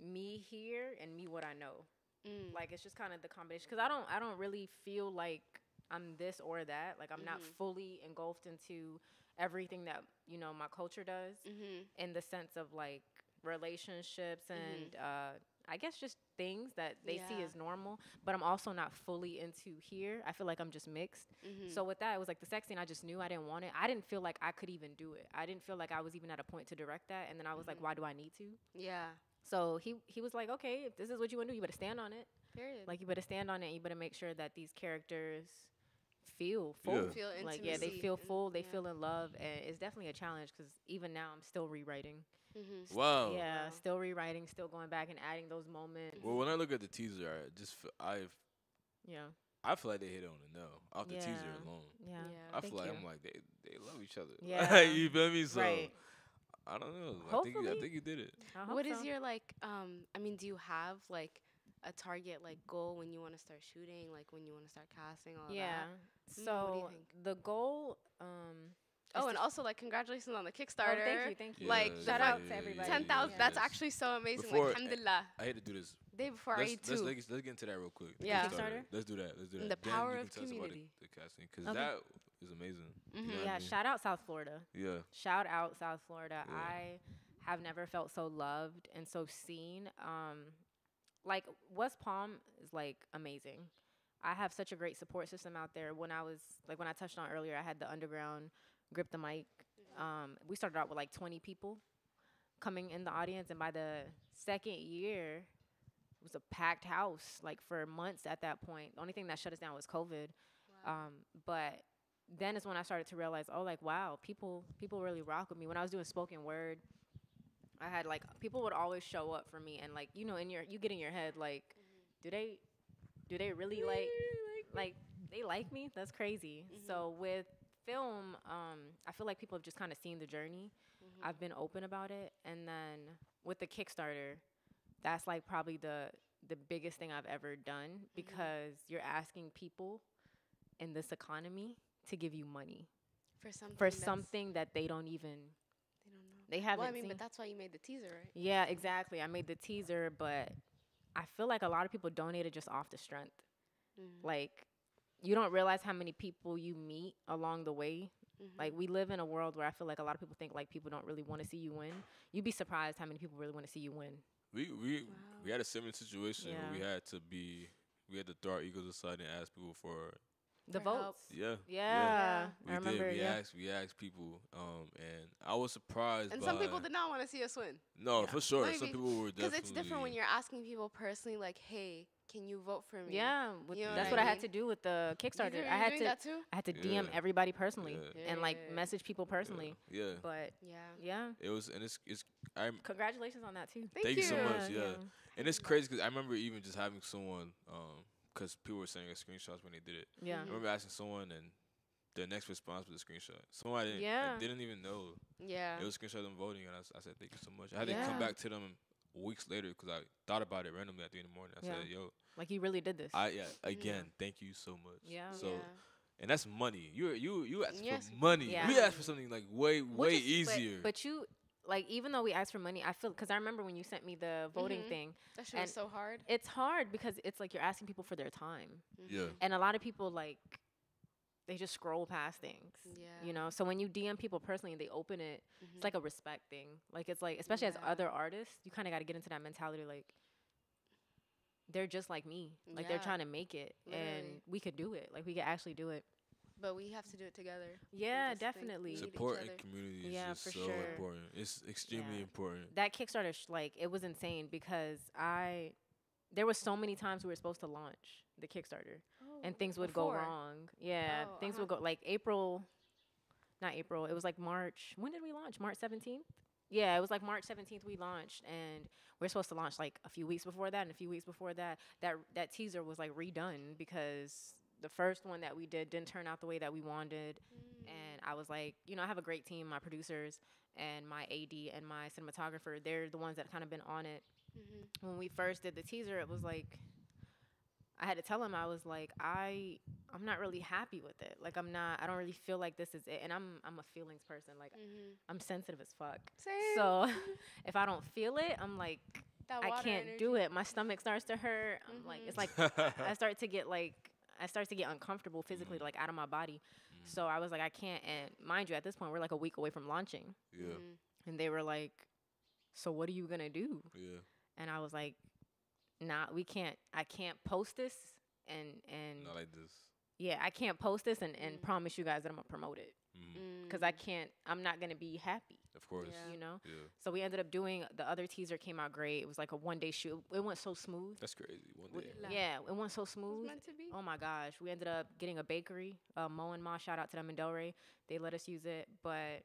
me here and me what I know. Mm, Like it's just kind of the combination because I don't I don't really feel like I'm this or that. Like I'm not Mhm. fully engulfed into everything that you know my culture does mhm. in the sense of like relationships Mhm. and uh, I guess just things that they see as normal. But I'm also not fully into here. I feel like I'm just mixed. Mhm. So with that, it was like the sex scene. I just knew I didn't want it. I didn't feel like I could even do it. I didn't feel like I was even at a point to direct that. And then I was like, Mhm. why do I need to? yeah. So he he was like, okay, if this is what you want to do, you better stand on it. Period. Like you better stand on it. And you better make sure that these characters feel full. Yeah. Feel Like yeah, they feel full. They yeah. feel in love, and it's definitely a challenge because even now I'm still rewriting. Mhm. Wow. Yeah, Wow. still rewriting, still going back and adding those moments. Well, when I look at the teaser, I just feel, I Yeah, I feel like they hit on the no off the teaser alone. yeah. Yeah. I Thank feel like you. I'm like they they love each other. Yeah. you feel me? So right. I don't know. I think I think you did it. I hope What is your like? Um, I mean, do you have like a target like goal when you want to start shooting? Like when you want to start casting all yeah? that? Mm, what do you So think? the goal, um, Oh, and also like congratulations on the Kickstarter. Oh, Kickstarter. thank you, thank you. Like, Yeah, the Shout fuck- out to everybody. Ten thousand. Yeah. That's actually so amazing. Before- like, alhamdulillah. I hate to do this. Day before let's, Eid let's, too. let's, let's get into that real quick. Yeah. Kickstarter? Let's do that. Let's do And that. the Then power you of can tell us about community. The, the casting, because Okay. that is amazing. You Mhm. know what I Yeah, mean? shout out South Florida. Yeah. Shout out South Florida. Yeah. I have never felt so loved and so seen. Um, like West Palm is like amazing. I have such a great support system out there. When I was like when I touched on earlier, I had the underground grip the mic. Um, we started out with like 20 people coming in the audience, and by the second year, it was a packed house. Like for months at that point, the only thing that shut us down was COVID. Um, but then is when I started to realize, oh, like wow, people people really rock with me. When I was doing spoken word, I had like people would always show up for me, and like you know, in your you get in your head like, do they do they really like like they like me? That's crazy. So with film, um, I feel like people have just kind of seen the journey. I've been open about it, and then with the Kickstarter, that's like probably the the biggest thing I've ever done because you're asking people in this economy to give you money for something. for something that they don't even They don't know. they haven't Well, I mean, seen. but that's why you made the teaser, right? yeah, exactly. I made the teaser, but I feel like a lot of people donated just off the strength. Mm-hmm. Like you don't realize how many people you meet along the way. Mm-hmm. Like we live in a world where I feel like a lot of people think like people don't really want to see you win. You'd be surprised how many people really want to see you win. We we we had a similar situation where we had to be we had to throw our egos aside and ask people for The For help. votes. yeah. Yeah, Yeah. We I remember. did. We yeah. asked we asked people, um, and I was surprised. And some people did not want to see us win. No, Yeah. for sure. Maybe. Some people were Because it's different when you're asking people personally, like, hey, can you vote for me? Yeah, with, You know that's what what I I had to do with the You Kickstarter. do- I had doing to that too? I had to Yeah. DM everybody personally Yeah. and like message people personally. Yeah. But Yeah. yeah, It was, and it's it's I'm congratulations on that too. Thank, Thank you so much, yeah. and it's crazy because I remember even just having someone, um, because people were sending us screenshots when they did it. Yeah. I remember asking someone, and their next response was a screenshot. Someone I didn't, Yeah. I didn't even know. Yeah. It was a screenshot of them voting, and I said, "Thank you so much." I had to come back to them weeks later because I thought about it randomly at three in the morning. I Yeah. said, "Yo, Like you really did this. I yeah again, thank you so much." Yeah. So yeah. and that's money. You you you asked Yes. for money. Yeah. We asked for something like way Which way is- easier. But, you like even though we asked for money, I feel because I remember when you sent me the voting Mhm. thing. that shit was so hard. It's hard because it's like you're asking people for their time, yeah. and a lot of people like they just scroll past things. Yeah. You know, so when you DM people personally and they open it, Mhm. it's like a respect thing. Like it's like, especially as other artists, you kind of got to get into that mentality. Like they're just like me. Like they're trying to make it, Literally. and we could do it. Like we could actually do it. But we have to do it together. Yeah, definitely. we need Support and community is Yeah, just for so sure. important. It's extremely Yeah. important. That Kickstarter, sh- like it was insane because I, there was so many times we were supposed to launch the Kickstarter, and things would go wrong. Yeah, Oh, things uh-huh. would go like April, not April. It was like March. When did we launch? March seventeenth. Yeah, it was like March seventeenth we launched, and we are supposed to launch like a few weeks before that, and a few weeks before that, that that teaser was like redone because the first one that we did didn't turn out the way that we wanted, Mm. and I was like, you know, I have a great team, my producers and my AD and my cinematographer. They're the ones that kind of been on it. Mhm. When we first did the teaser, it was like I had to tell him I was like I I'm not really happy with it. Like I'm not I don't really feel like this is it. And I'm I'm a feelings person. Like Mhm. I'm sensitive as fuck. Same. So if I don't feel it, I'm like I can't energy. do it. My stomach starts to hurt. I'm like it's like I start to get like I start to get uncomfortable physically, like out of my body. So I was like, I can't. And mind you, at this point, we're like a week away from launching, yeah. And they were like, "So what are you gonna do?" Yeah. And I was like, "Nah, we can't. I can't post this, and and Not like this. yeah, I can't post this and and Mm. promise you guys that I'm gonna promote it Mm. because I can't. I'm not gonna be happy, Of course. Yeah. you know. Yeah. So we ended up doing the other teaser came out great. It was like a one day shoot. It went so smooth. That's crazy. One day. La. yeah, it went so It was smooth. meant to be. Oh my gosh, we ended up getting a bakery, uh, Mo and Ma. Shout out to them in Delray. They let us use it, but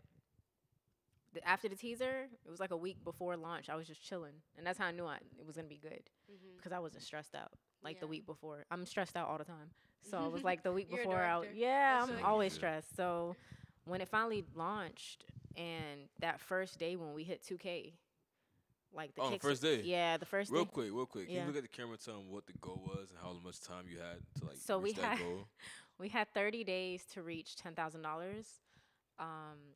the, after the teaser, it was like a week before launch. I was just chilling, and that's how I knew I, it was gonna be good Mhm. because I wasn't stressed out like the week before. I'm stressed out all the time, so it was like the week before. I, director. yeah, That's I'm always Yeah. stressed. So when it finally launched, and that first day when we hit 2K, like the Oh, kicks- first day? yeah, the first Real day. quick, real quick. Can Yeah. you look at the camera and tell them what the goal was and how much time you had to like So we that had- goal? We had 30 days to reach $10,000. Um,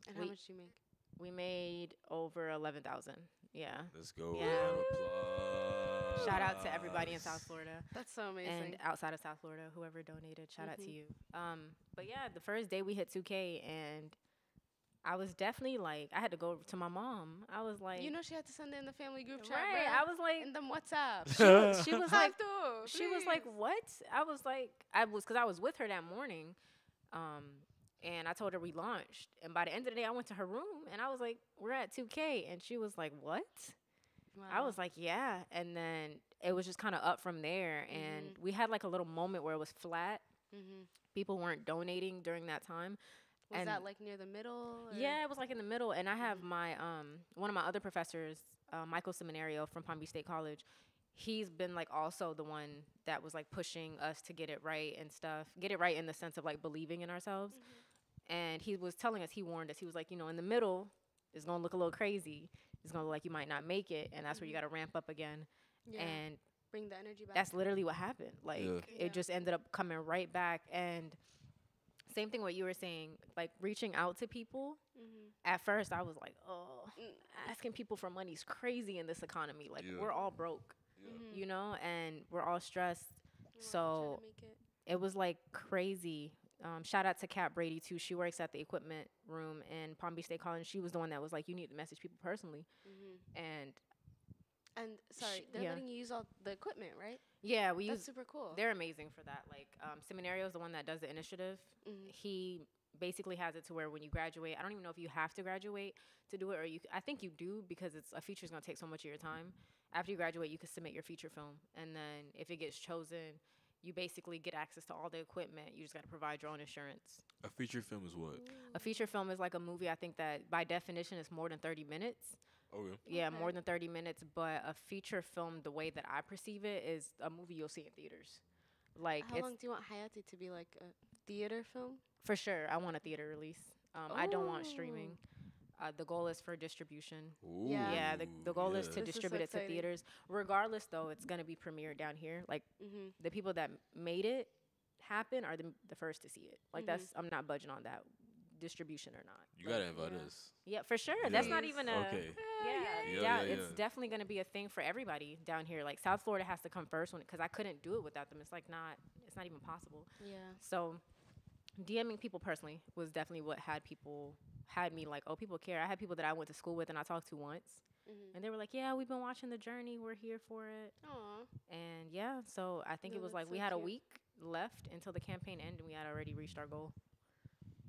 And we how much do you make? We made over eleven thousand. Yeah. Let's go. Yeah. Round of applause. Shout out to everybody in South Florida That's so amazing. and outside of South Florida, whoever donated. Shout out to Mhm. you. Um, but yeah, the first day we hit 2K, and I was definitely like, I had to go to my mom. I was like, you know she had to send it in the family group chat, right? bruh. I was like, in them WhatsApp. she was, she was like, Have to, she was like, "What?" I was like, I was because I was with her that morning, um, and I told her we launched. And by the end of the day, I went to her room and I was like, "We're at 2K," and she was like, "What?" I was like, "Yeah," and then it was just kind of up from there, and Mhm. we had like a little moment where it was flat. Mhm. People weren't donating during that time. Was and- that like near the middle? or- Yeah, it was like in the middle, and I have Mhm. my um one of my other professors, uh, Michael Seminario from Palm Beach State College. He's been like also the one that was like pushing us to get it right and stuff. Get it right in the sense of like believing in ourselves. And he was telling us, he warned us. He was like, you know, in the middle, it's gonna look a little crazy. It's gonna look like you might not make it, and that's where you Mhm. got to ramp up again. Yeah. And bring the energy back. that's literally what happened. Like Yeah. Yeah. it just ended up coming right back. And same thing what you were saying, like reaching out to people Mhm. at first I was like, oh, asking people for money is crazy in this economy. Like Yeah. we're all broke, Mhm. you know, and we're all stressed. We're all trying to so- make it. It was like crazy. Um, shout out to Kat Brady too. She works at the equipment room in Palm Beach State College. She was the one that was like, you need to message people personally. Mhm. And And sorry, Sh- they're yeah. letting you use all the equipment, right? yeah, we That's use. super cool. They're amazing for that. Like um, Seminario is the one that does the initiative. Mhm. He basically has it to where when you graduate, I don't even know if you have to graduate to do it, or you. I think you do because it's a feature is gonna take so much of your time. After you graduate, you can submit your feature film, and then if it gets chosen, you basically get access to all the equipment. You just gotta provide your own insurance. A feature film is what? A feature film is like a movie. I think that by definition is more than thirty minutes. Oh yeah. Yeah, more than thirty minutes. But a feature film, the way that I perceive it, is a movie you'll see in theaters. Like How it's long do you want Hayati to be like a theater film? For sure, I want a theater release. Um, I don't want streaming. Uh, the goal is for distribution. Yeah. Yeah, the, the goal is to This is so distribute it to theaters. Regardless, though, it's gonna be premiered down here. Like Mm-hmm. the people that made it happen are the, the first to see it. Like Mhm. that's I'm not budging on that, distribution or not. You gotta Like, invite yeah. us. Yeah, for sure. That's not even a. Okay. Yeah, Yeah, yeah, yeah, it's yeah. definitely gonna be a thing for everybody down here. Like South Florida has to come first when because I couldn't do it without them. It's like not, it's not even possible. Yeah. So DMing people personally was definitely what had people had me like, oh, people care. I had people that I went to school with and I talked to once, Mm-hmm. and they were like, yeah, we've been watching the journey. We're here for it, Aw. and yeah. So I think No, it was like we so had a week left until the campaign ended, and we had already reached our goal.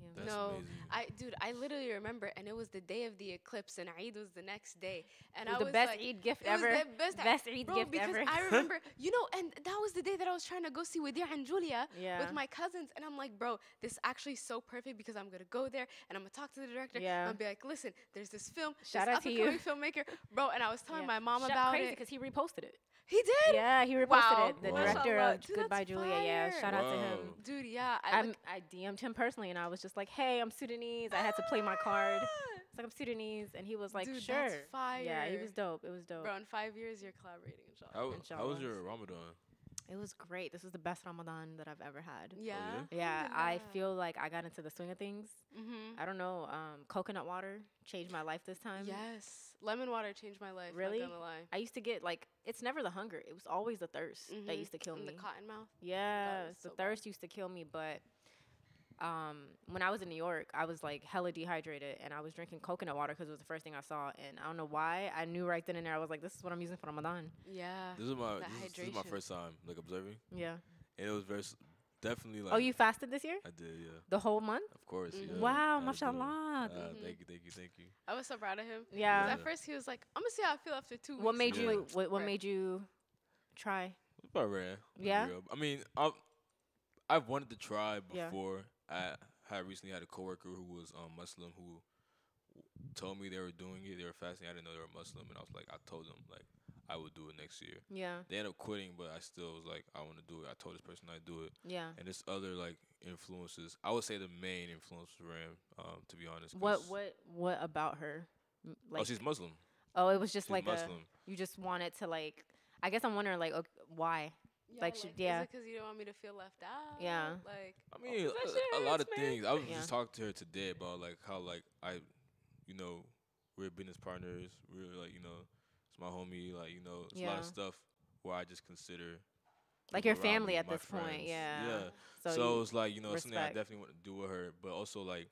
Yeah. That's No, amazing. I dude, I literally remember, and it was the day of the eclipse, and Eid was the next day, and It was I the was best like, Eid gift it was ever. the best, Best Eid bro, gift because ever. I remember, you know, and that was the day that I was trying to go see with Wadia and Julia yeah. with my cousins, and I'm like, bro, this actually is actually so perfect because I'm gonna go there and I'm gonna talk to the director. Yeah. and I'll be like, listen, there's this film, Shout this out to you. filmmaker, bro, and I was telling Yeah. my mom Shout- about crazy it. because he reposted it. He did, Yeah, he reposted Wow. it. The Wow. director of Dude, Goodbye that's Julia. Yeah, fire. shout out to him. Dude. Yeah, I like, I DM'd him personally, and I was just like, "Hey, I'm Sudanese. I had to play my card. It's like I'm Sudanese," and he was like, Dude, "Sure." that's fire. Yeah, he was dope. It was dope. Bro, in five years, you're collaborating, inshallah. How, how was your Ramadan? It was great. This was the best Ramadan that I've ever had. Yeah. yeah? Yeah, I feel like I got into the swing of things. Mm-hmm. I don't know. Um, coconut water changed my life this time. Yes, lemon water changed my life. Really? Not gonna lie. I used to get like it's never the hunger. It was always the thirst that Mhm. used to kill And me. the cotton mouth. Yeah, was the so bad. thirst used to kill me, but um, when I was in New York, I was like hella dehydrated, and I was drinking coconut water because it was the first thing I saw, and I don't know why. I knew right then and there. I was like, "This is what I'm using for Ramadan." Yeah. This is my That this is, this is my first time like observing, Yeah. and it was very s- definitely like. oh, you fasted this year? I did, yeah. The whole month? Of course. Mhm. Yeah, wow, I did. mashallah. Uh, Mhm. Thank you, thank you, thank you. I was so proud of him. yeah. At first, he was like, "I'm gonna see how I feel after two What made Yeah. you? What, what Right. made you try? It's about rare. Yeah? I mean, I've I've wanted to try Yeah. before. I had recently had a coworker who was um, Muslim who told me they were doing it. They were fasting. I didn't know they were Muslim, and I was like, I told them like I would do it next year. Yeah. They ended up quitting, but I still was like, I want to do it. I told this person I'd do it, Yeah. and this other like influences. I would say the main influence was Ram, um, to be honest. What what what about her? Like oh, she's Muslim. oh, it was just She's like a Muslim. you just wanted to like. I guess I'm wondering like okay, why. Like, she- yeah. Is it because you don't want me to feel left out? Yeah. Like. I mean, a- a, lot of hurts, man. things. I was Yeah. just talking to her today about like how like I, you know, we're business partners. We're like you know, it's my homie. Like you know, it's a lot of stuff where I just consider Like your family at my this point, yeah. Yeah. So, So, you- it's like you know something I definitely want to do with her, but also like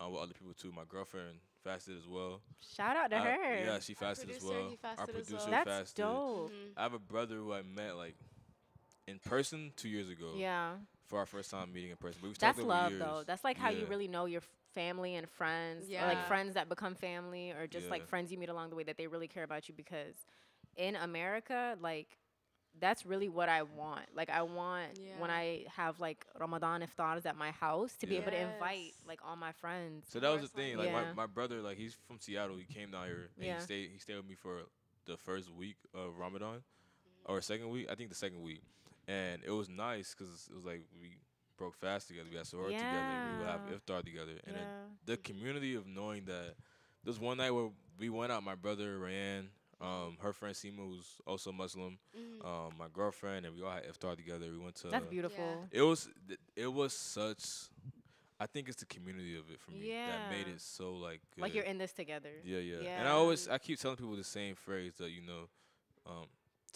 uh, with other people too. My girlfriend fasted as well. shout out to I- her. yeah, she fasted as well. he fasted Our as producer well. That's fasted. dope. mhm. I have a brother who I met like in person two years ago Yeah. for our first time meeting in person. But we've That's talked love years. though. That's like how you really know your family and friends, or like friends that become family, or just like friends you meet along the way that they really care about you. Because in America, like that's really what I want. Like I want when I have like Ramadan iftars at my house to be able to invite like all my friends. So that was the thing. Like Yeah. my, my brother, like he's from Seattle. He came down here and Yeah. he stayed he stayed with me for the first week of Ramadan, or second week. I think the second week, and it was nice because it was like we broke fast together. We had suhoor together. We would have Yeah. iftar together, and then yeah. the community of knowing that there was one night where we went out. My brother Rayan, um, her friend Sima, who's also Muslim, Mhm. um, my girlfriend, and we all had iftar together. We went to. That's beautiful. It was it was such. I think it's the community of it for me that made it so like good. Like you're in this together. Yeah, yeah, And I always I keep telling people the same phrase that you know, um,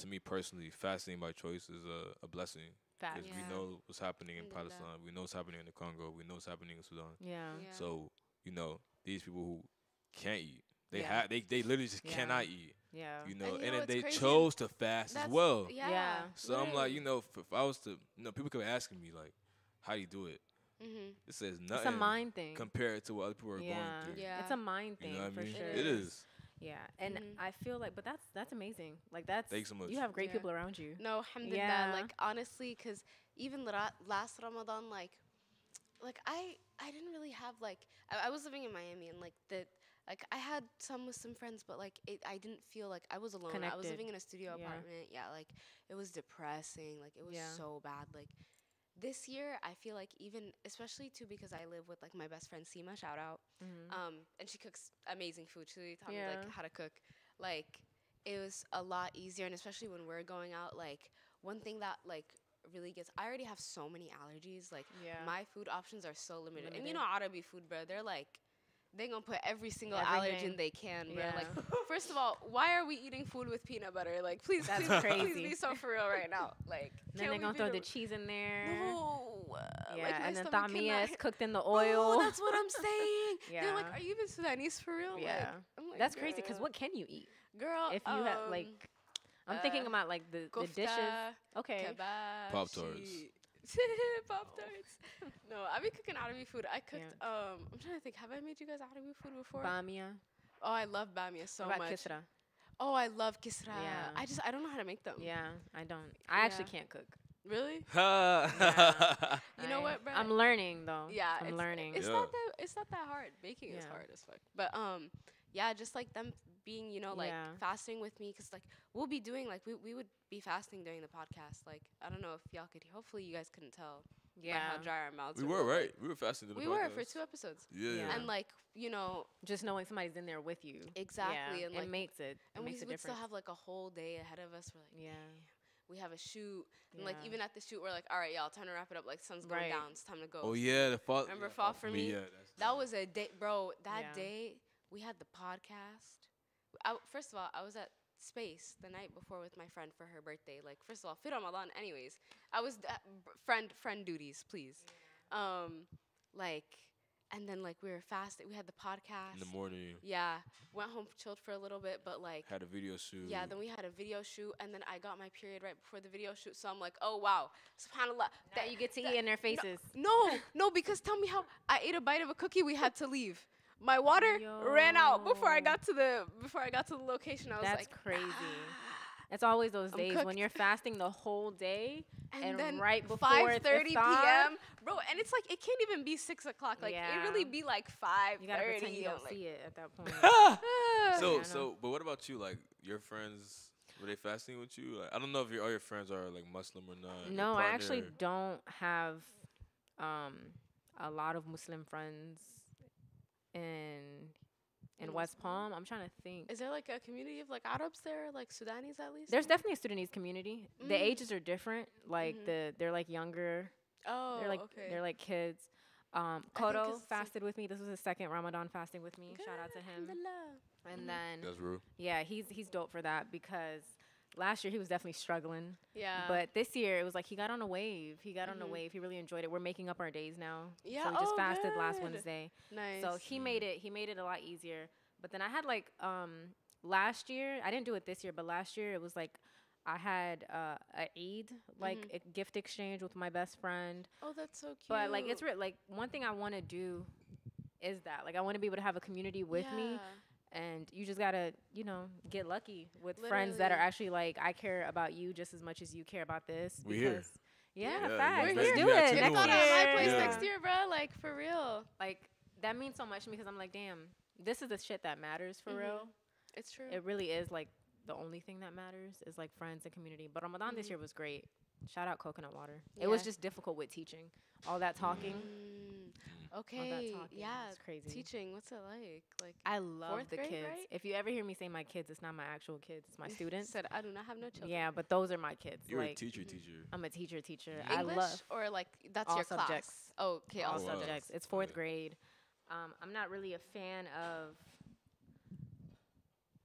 to me personally, fasting by choice is a, a blessing because Yeah. we know what's happening in Alhamdulillah. Palestine, we know what's happening in the Congo, we know what's happening in Sudan. Yeah. Yeah. So you know these people who can't eat, they Yeah. have they they literally just Yeah. cannot eat. Yeah. You know, you and, know then they crazy? chose to fast as well. Yeah. Yeah. So I'm like, you know, if, if I was to, you know, people kept asking me like, how do you do it? hmm It says nothing. It's a mind thing. compared to what other people are yeah. going through. Yeah. It's a mind You thing know what I for mean? sure. It is. Yeah, and Mhm. I feel like, but that's that's amazing. Like that's Thanks so much. you have great Yeah. people around you. No, alhamdulillah. Yeah. Like honestly, because even ra- last Ramadan, like, like I I didn't really have like I, I was living in Miami and like the like I had some Muslim friends, but like it I didn't feel like I was alone. Connected. I was living in a studio Yeah. apartment. Yeah, like it was depressing. Like it was Yeah. so bad. Like this year, I feel like even especially too because I live with like my best friend Seema. Shout out. Mhm. Um, and she cooks amazing food. She taught me like how to cook. Like it was a lot easier, and especially when we're going out. Like one thing that like really gets. I already have so many allergies. Like yeah, my food options are so limited. And you Limited. know Arabi food, bro. They're like they gonna put every single allergen they can, bro. Like first of all, why are we eating food with peanut butter? Like please, That's please, please be so for real right now. Like then they're gonna throw the- the cheese in there. no. Yeah, like, my and then stomach tamia is cooked in the Oh, oil. that's what I'm saying. yeah. They're like, are you even Sudanese for real? Like, Yeah. I'm like, that's crazy. Cause what can you eat girl? if you have um, like? I'm thinking uh, about like the the dishes. Okay. kebab, Pop-Tarts. Sheet. Pop tarts. no, I've been cooking Arabic food. I cooked. Um, I'm trying to think. Have I made you guys Arabic food before? Bamia. oh, I love bamia so what about much. kisra? Oh, I love kisra. Yeah. I just I don't know how to make them. Yeah, I don't. I actually can't cook. Really? You know I- what, bruh? I'm learning though. Yeah, I'm it's, learning. It's Yeah. not that it's not that hard. Baking is hard as fuck. But um, yeah, just like them being, you know, like Yeah. fasting with me, cause like we'll be doing like we we would be fasting during the podcast. Like I don't know if y'all could. Hopefully, you guys couldn't tell yeah. how dry our mouths we are, were right. We were fasting to the we were for two episodes, Yeah, yeah. Yeah. and like you know Just knowing somebody's in there with you. exactly, Yeah, and it like makes it. and it we makes a would still have like a whole day ahead of us. We're like, Yeah. we have a shoot, and like even at the shoot, we're like, all right, y'all, time to wrap it up. Like sun's going Right. down, it's time to go. Oh yeah, the fall. Remember yeah, Fall oh, For Me? Yeah, that's That was a day, bro. That Yeah. day we had the podcast. I, first of all, I was at Space the night before with my friend for her birthday. Like, first of all, fit on Ramadan. Anyways, I was uh, b- friend friend duties, please. Um, like, and then like we were fasting. We had the podcast. in the morning. Yeah, went home, chilled for a little bit, but like. Had a video shoot. Yeah, then we had a video shoot, and then I got my period right before the video shoot. So I'm like, oh wow, subhanallah. That you get to that- eat in their faces. No, no, because tell me how I ate a bite of a cookie. We had to leave. My water ran out before I got to the before I got to the location. I was That's like, crazy. "Ah." It's always those I'm days when you're fasting the whole day and, and then right before 5:30 iftar, p.m. Bro, and it's like it can't even be six o'clock. Like it really be like five You gotta pretend you don't see it at that point. So Yeah, so, but what about you? Like your friends, were they fasting with you? Like, I don't know if your all your friends are like Muslim or not. no, I actually don't have um, a lot of Muslim friends in in In West West Palm? Palm. I'm trying to think. Is there like a community of like Arabs there, like Sudanese at least? There's definitely a Sudanese community. The Mm. ages are different. Like Mhm. the they're like younger. oh, they're like okay. they're like kids. Um, I think Kodo 'cause it's like- fasted with me. This was his second Ramadan fasting with me. Shout out to him. alhamdulillah. And Mhm. then That's real. yeah, he's he's dope for that because last year he was definitely struggling. Yeah. But this year it was like he got on a wave. He got on a Mhm. wave. He really enjoyed it. We're making up our days now. Yeah, So we just oh, fasted last. Wednesday. nice. So he made it. He made it a lot easier. But then I had like um last year. I didn't do it this year, but last year it was like I had uh, a Eid like Mhm. a gift exchange with my best friend. oh, that's so cute. But like it's re- like one thing I want to do is that like I want to be able to have a community with me Yeah. And you just gotta you know get lucky with friends that are actually like I care about you just as much as you care about this. We here. Yeah, Yeah, facts. We're Let's here. do it two Check next new out my place Yeah. next year, bro. Like for real. Like that means so much to me because I'm like, damn, this is the shit that matters for Mhm. real. It's true. It really is like the only thing that matters is like friends and community. But Ramadan this Mhm. year was great. Shout out coconut water. It was just difficult with teaching. All that talking. Mm, All that okay. talking. Yeah. It's crazy. Teaching. What's it like? Like I love the grade, kids. right? If you ever hear me say my kids, it's not my actual kids, it's my students. said I do not have no children. yeah, but those are my kids. You're like a teacher, Mhm. teacher. I'm a teacher teacher. English I love or like that's all your subjects. class. Oh, okay, all all Oh, wow. subjects. It's fourth grade. Um, I'm not really a fan of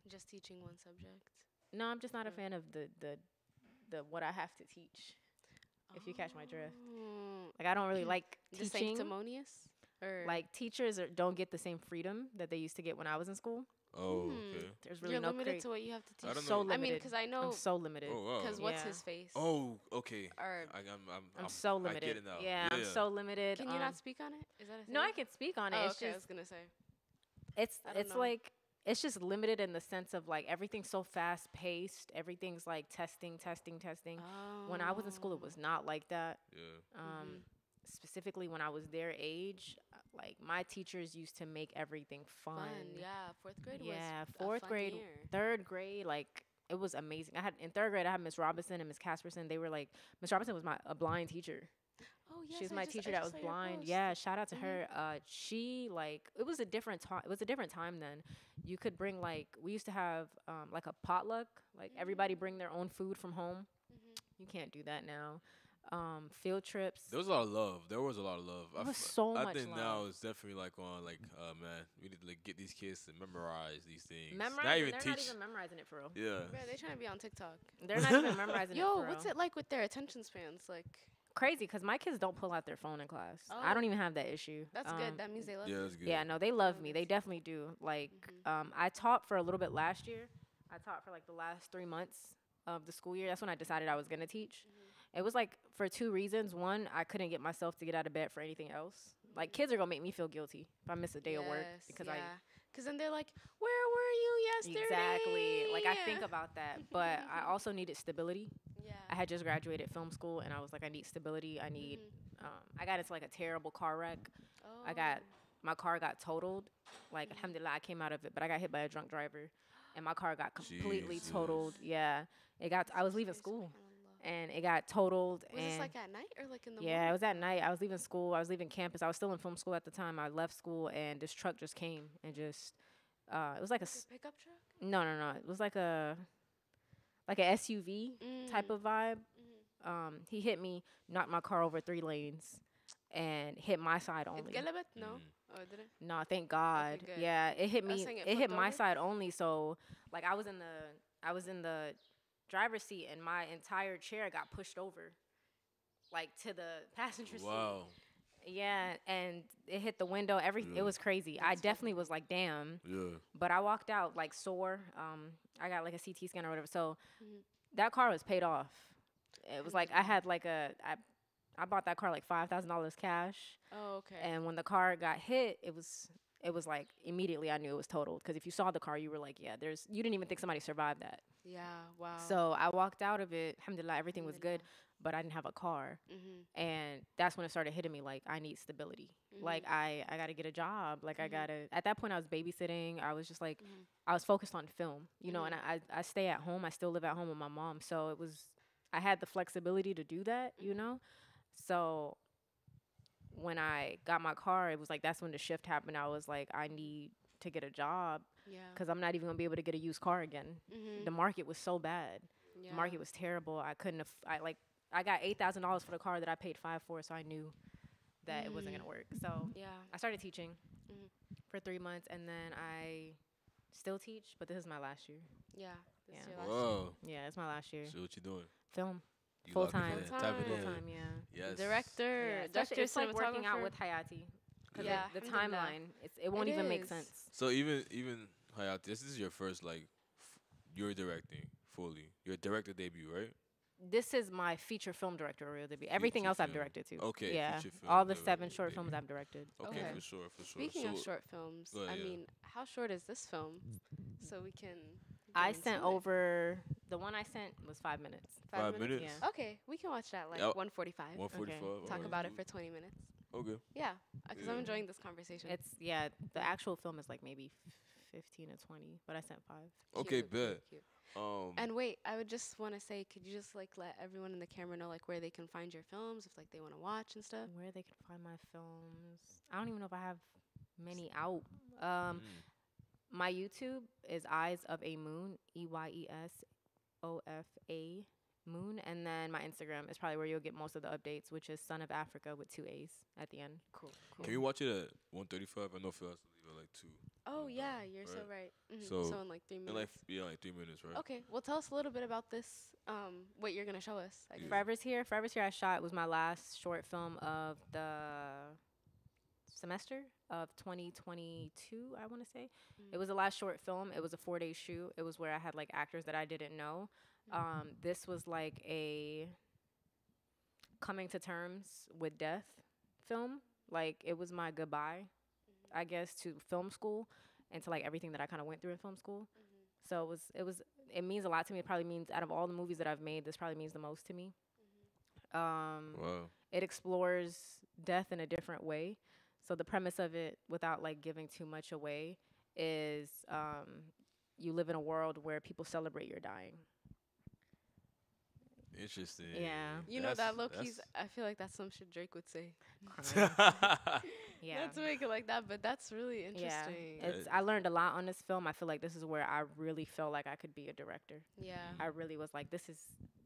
Just teaching one subject. no, I'm just not a Oh. fan of the the the what I have to teach. If you catch my drift. Oh, Like I don't really like The teaching. sanctimonious? Or Like teachers are, don't get the same freedom that they used to get when I was in school. Oh, Hmm. okay. There's really you're no limited crea- to what you have to teach. I don't so know. I mean, because I know, I'm so limited. Oh, wow. because what's Yeah. his face? Oh, okay. Or I, I'm, I'm, I'm, so limited. I limited. get it now. Yeah, I'm so limited. can you um, not speak on it? Is that a thing? No, I can speak on it. Oh, it's okay, I was just gonna say. it's I don't it's know. like it's just limited in the sense of like everything's so fast paced. Everything's like testing, testing, testing. When I was in school, it Oh. was not like that. Yeah. Um, Mhm. Specifically, when I was their age, like my teachers used to make everything fun. fun. Yeah, fourth grade was Yeah, fourth grade, year. third grade, like it was amazing. I had in third grade, I had Miss Robinson and Miss Casperson. They were like Miss Robinson was my a blind teacher. Oh yes, she was I my just- I teacher that was blind. Yeah, shout out to Mhm. her. Uh, she like it was a different time. It was a different time then. You could bring like we used to have um, like a potluck. Like everybody bring their own food from home. Mhm. You can't do that now. Um, field trips. There was a lot of love. There was a lot of love. I There was f- so I much think now it's definitely like on like, uh, man, we need to like get these kids to memorize these things. Memorize. Not even they're teach. not even memorizing it for real. yeah. Bro, they trying to be on TikTok. They're not even memorizing it. For real. Yo, what's real. it like with their attention spans? Like, Crazy, cause my kids don't pull out their phone in class. I Oh. don't even have that issue. that's Um, good. That means they love Yeah, you. that's good. Yeah, no, they love Oh, me. They definitely do. Like, Mhm. um, I taught for a little bit last year. I taught for like the last three months of the school year. That's when I decided I was gonna teach. Mm-hmm. It was like for two reasons. One, I couldn't get myself to get out of bed for anything else. Like kids are gonna make me feel guilty if I miss a day of work because yeah. Cause then they're like, "Where were you yesterday?" exactly like I think about that. But I also needed stability. Yeah. I had just graduated film school and I was like, I need stability. I need. Mhm. Um, I got into like a terrible car wreck. Oh. I got my car got totaled. Like Mhm. alhamdulillah, I came out of it, but I got hit by a drunk driver, and my car got completely totaled. Yeah, it got. I was leaving school, and it got totaled. Was this like at night or like in the yeah, morning? It was at night. I was leaving school. I was leaving campus. I was still in film school at the time. I left school and this truck just came and just uh, it was like, a pickup truck. No, no, no. It was like a like a SUV mm. type of vibe. Mm-hmm. Um, he hit me, knocked my car over three lanes, and hit my side only. Mm-hmm. Oh, it no. No, thank God. Okay, yeah, it hit me. It, it hit my over? side only. So, like, I was in the, I was in the driver's seat, and my entire chair got pushed over, like to the passenger seat. Wow. Yeah, and it hit the window. Everything. Yeah. It was crazy. I definitely fucking- was like, damn. Yeah. But I walked out like sore. Um, I got like a CT scan or whatever. So Mhm. that car was paid off. It was like I had like a I. I bought that car like five thousand dollars cash. Oh, okay. And when the car got hit, it was it was like immediately I knew it was totaled because if you saw the car, you were like, yeah, there's you didn't even think somebody survived that. Yeah. Wow. So I walked out of it. Alhamdulillah, everything was good, but I didn't have a car, Mhm. and that's when it started hitting me like I need stability. Like Mhm. I I got to get a job. Like I Mhm. gotta. At that point, I was babysitting. I was just like Mhm. I was focused on film, you know, and I, I I stay at home. I still live at home with my mom, so it was I had the flexibility to do that, you Mhm. know. So when I got my car, it was like that's when the shift happened. I was like, I need to get a job Yeah. because I'm not even gonna be able to get a used car again. Mhm. The market was so bad. yeah. The market was terrible. I couldn't. Aff- I like. I got eight thousand dollars for the car that I paid five for, so I knew that it wasn't Mm. gonna work. So Yeah. I started teaching Mhm. for three months, and then I still teach. But this is my last year. Yeah. Yeah. is your Whoa. Yeah, it's my last year. So what you doing? Film You full time. Full tapping Full time. Yeah. Yes. Director. Yeah, Director. especially it's like working out with Hayati. 'cause Yeah, the, the timeline, it's, it won't It even make sense. So even even Hayati, this is your first like f- you're directing fully. Your director debut, right? This is my feature film director real debut. Everything Feature else I've film. directed too. Okay, Yeah. feature film All the debut- seven short debut. films I've directed. Okay, Okay. for sure, for sure. Speaking so, of short films, Go ahead, I yeah. mean, how short is this film? So we can. I get sent it. over the one I sent was five minutes. Five minutes? Yeah. Okay, we can watch that like Yeah. 145. 145. Talk alright, about it for 20 minutes. Okay. Yeah, because I'm enjoying this conversation. It's yeah. The actual film is like maybe f- fifteen or twenty, but I sent five. Okay, Cute, cute, bet. cute. Um. And wait, I would just want to say, could you just like let everyone in the camera know like where they can find your films if like they want to watch and stuff? Where they can find my films? I don't even know if I have many out. Um, mm, my YouTube is Eyes of a Moon, E Y E S O F A Moon, and then my Instagram is probably where you'll get most of the updates, which is Son of Africa with two A's at the end. Cool, cool. Can you watch it at 135? I know Phil has to leave at like two. Oh Yeah, yeah, you're so right. right. Mhm. So, So, in like three minutes. like yeah, like three minutes, right? okay, well tell us a little bit about this. Um, what you're gonna show us. I Yeah. guess. Forever's Here. Forever's Here. I shot was my last short film of the semester of 2022. I want to say it Mm. was the last short film. It was a four day shoot. It was where I had like actors that I didn't know. Um, this was like a coming to terms with death film. Like it was my goodbye, I guess, to film school and to like everything that I kind of went through in film school. So it was it was it means a lot to me. It probably means out of all the movies that I've made, this probably means the most to me. Um, Wow. it explores death in a different way. So the premise of it, without like giving too much away, is um, you live in a world where people celebrate your dying. Interesting. Yeah. You know that That's- low key's. I feel like that's some shit Drake would say. Crying. yeah. Not to make it like that, but that's really Yeah, interesting. it's, I learned a lot on this film. I feel like this is where I really felt like I could be a director. Yeah. I really was like, this is,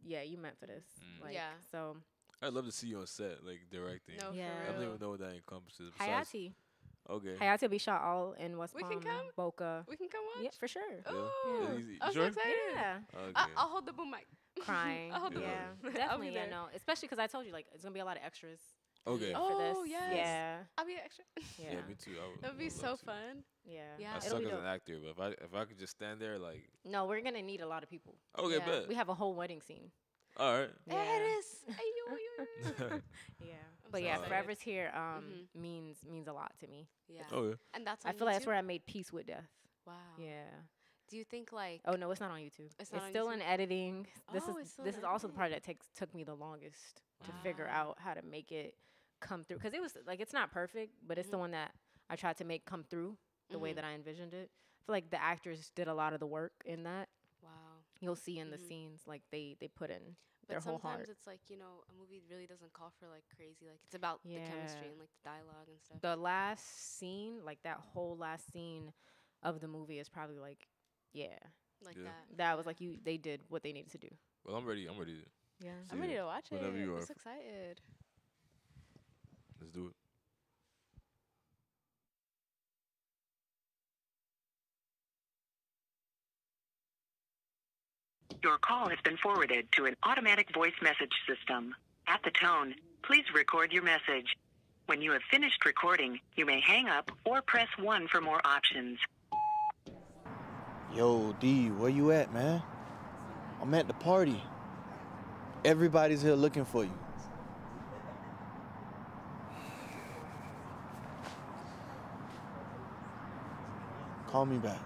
yeah, you meant for this. Mm. Like, Yeah. So I'd love to see you on set, like directing. No, Yeah. I don't even know what that encompasses. besides- Hayati, Okay. Hayati will be shot all in West We Palm, can come? Boca. We can come watch. Yeah, for sure. Oh, Yeah, easy. I'm Sure? so excited. Yeah. Okay. I, I'll hold the boom mic. Crying. I'll hold the Yeah. yeah, boom. I'll definitely. be Yeah, no, especially because I told you like it's gonna be a lot of extras. Okay. Oh, for this. yes. Yeah. I'll be extra. Yeah. Yeah. me too. I would, That would be so fun. Yeah. Yeah. I suck as an actor, but if I if I could just stand there, like, No, we're gonna need a lot of people. okay, Yeah. bet. We have a whole wedding scene. All right. There it is. Ay, yo, yo, yo. Yeah. I'm But so yeah, excited. Forever's Here um Mhm. means means a lot to me. Yeah. okay. And that's I feel like that's where I made peace with death. Wow. Yeah. Do you think like Oh no, it's not on YouTube. It's It's, still YouTube? in editing. This Oh, is it's still this is also the part that takes took me the longest to figure out how to make it come through because it was like it's not perfect, but it's the Mhm. one that I tried to make come through the way Mhm. that I envisioned it. I feel like the actors did a lot of the work in that. wow. You'll see in the Mhm. scenes like they they put in But their whole sometimes it's like, you know, a movie really doesn't call for like crazy like it's about the chemistry and like the dialogue and stuff. The last scene, like that whole last scene of the movie is probably like yeah. like Yeah. that. That was like you they did what they needed to do. Well, I'm ready. I'm ready. To, Yeah. I'm ready it. to watch it. Whenever you I'm so excited. let's do it. Your call has been forwarded to an automatic voice message system. At the tone, please record your message. When you have finished recording, you may hang up or press 1 for more options. Yo, D, where you at, man? I'm at the party. Everybody's here looking for you. Call me back.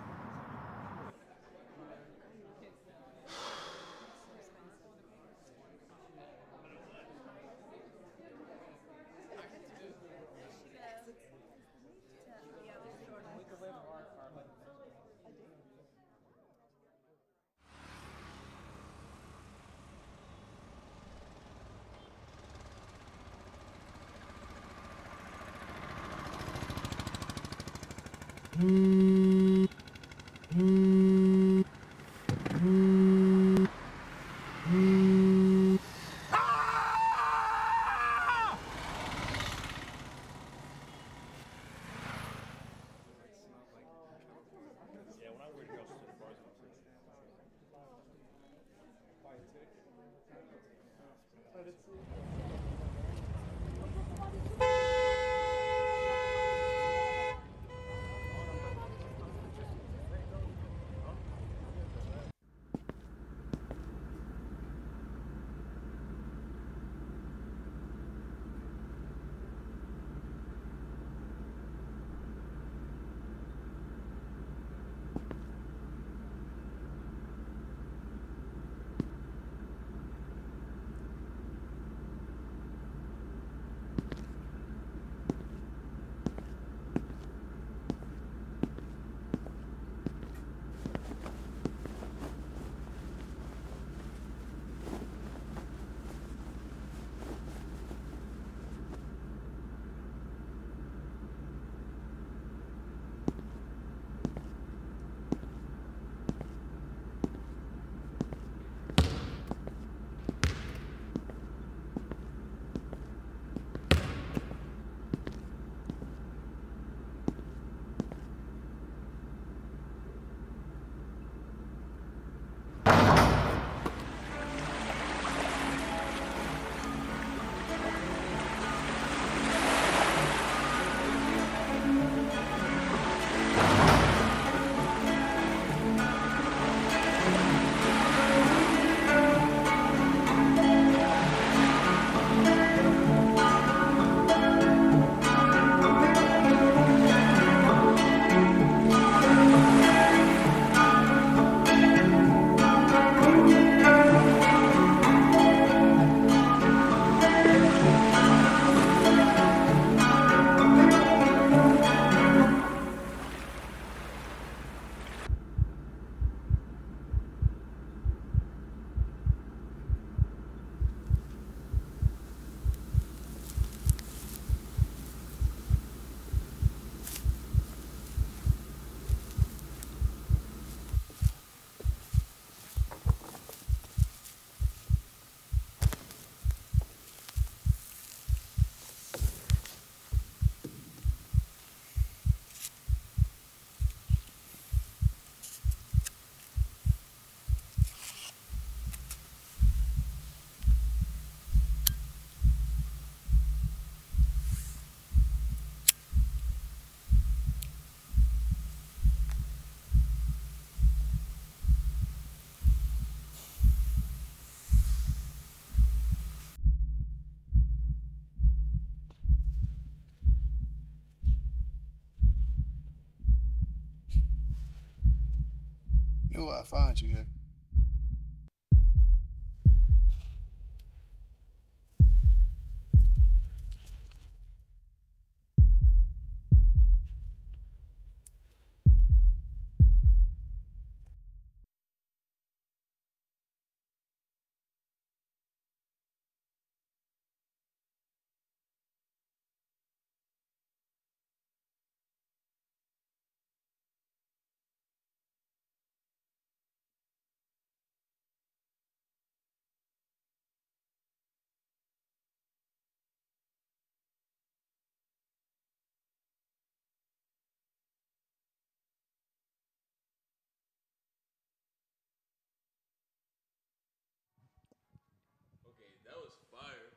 Yo, I find you here.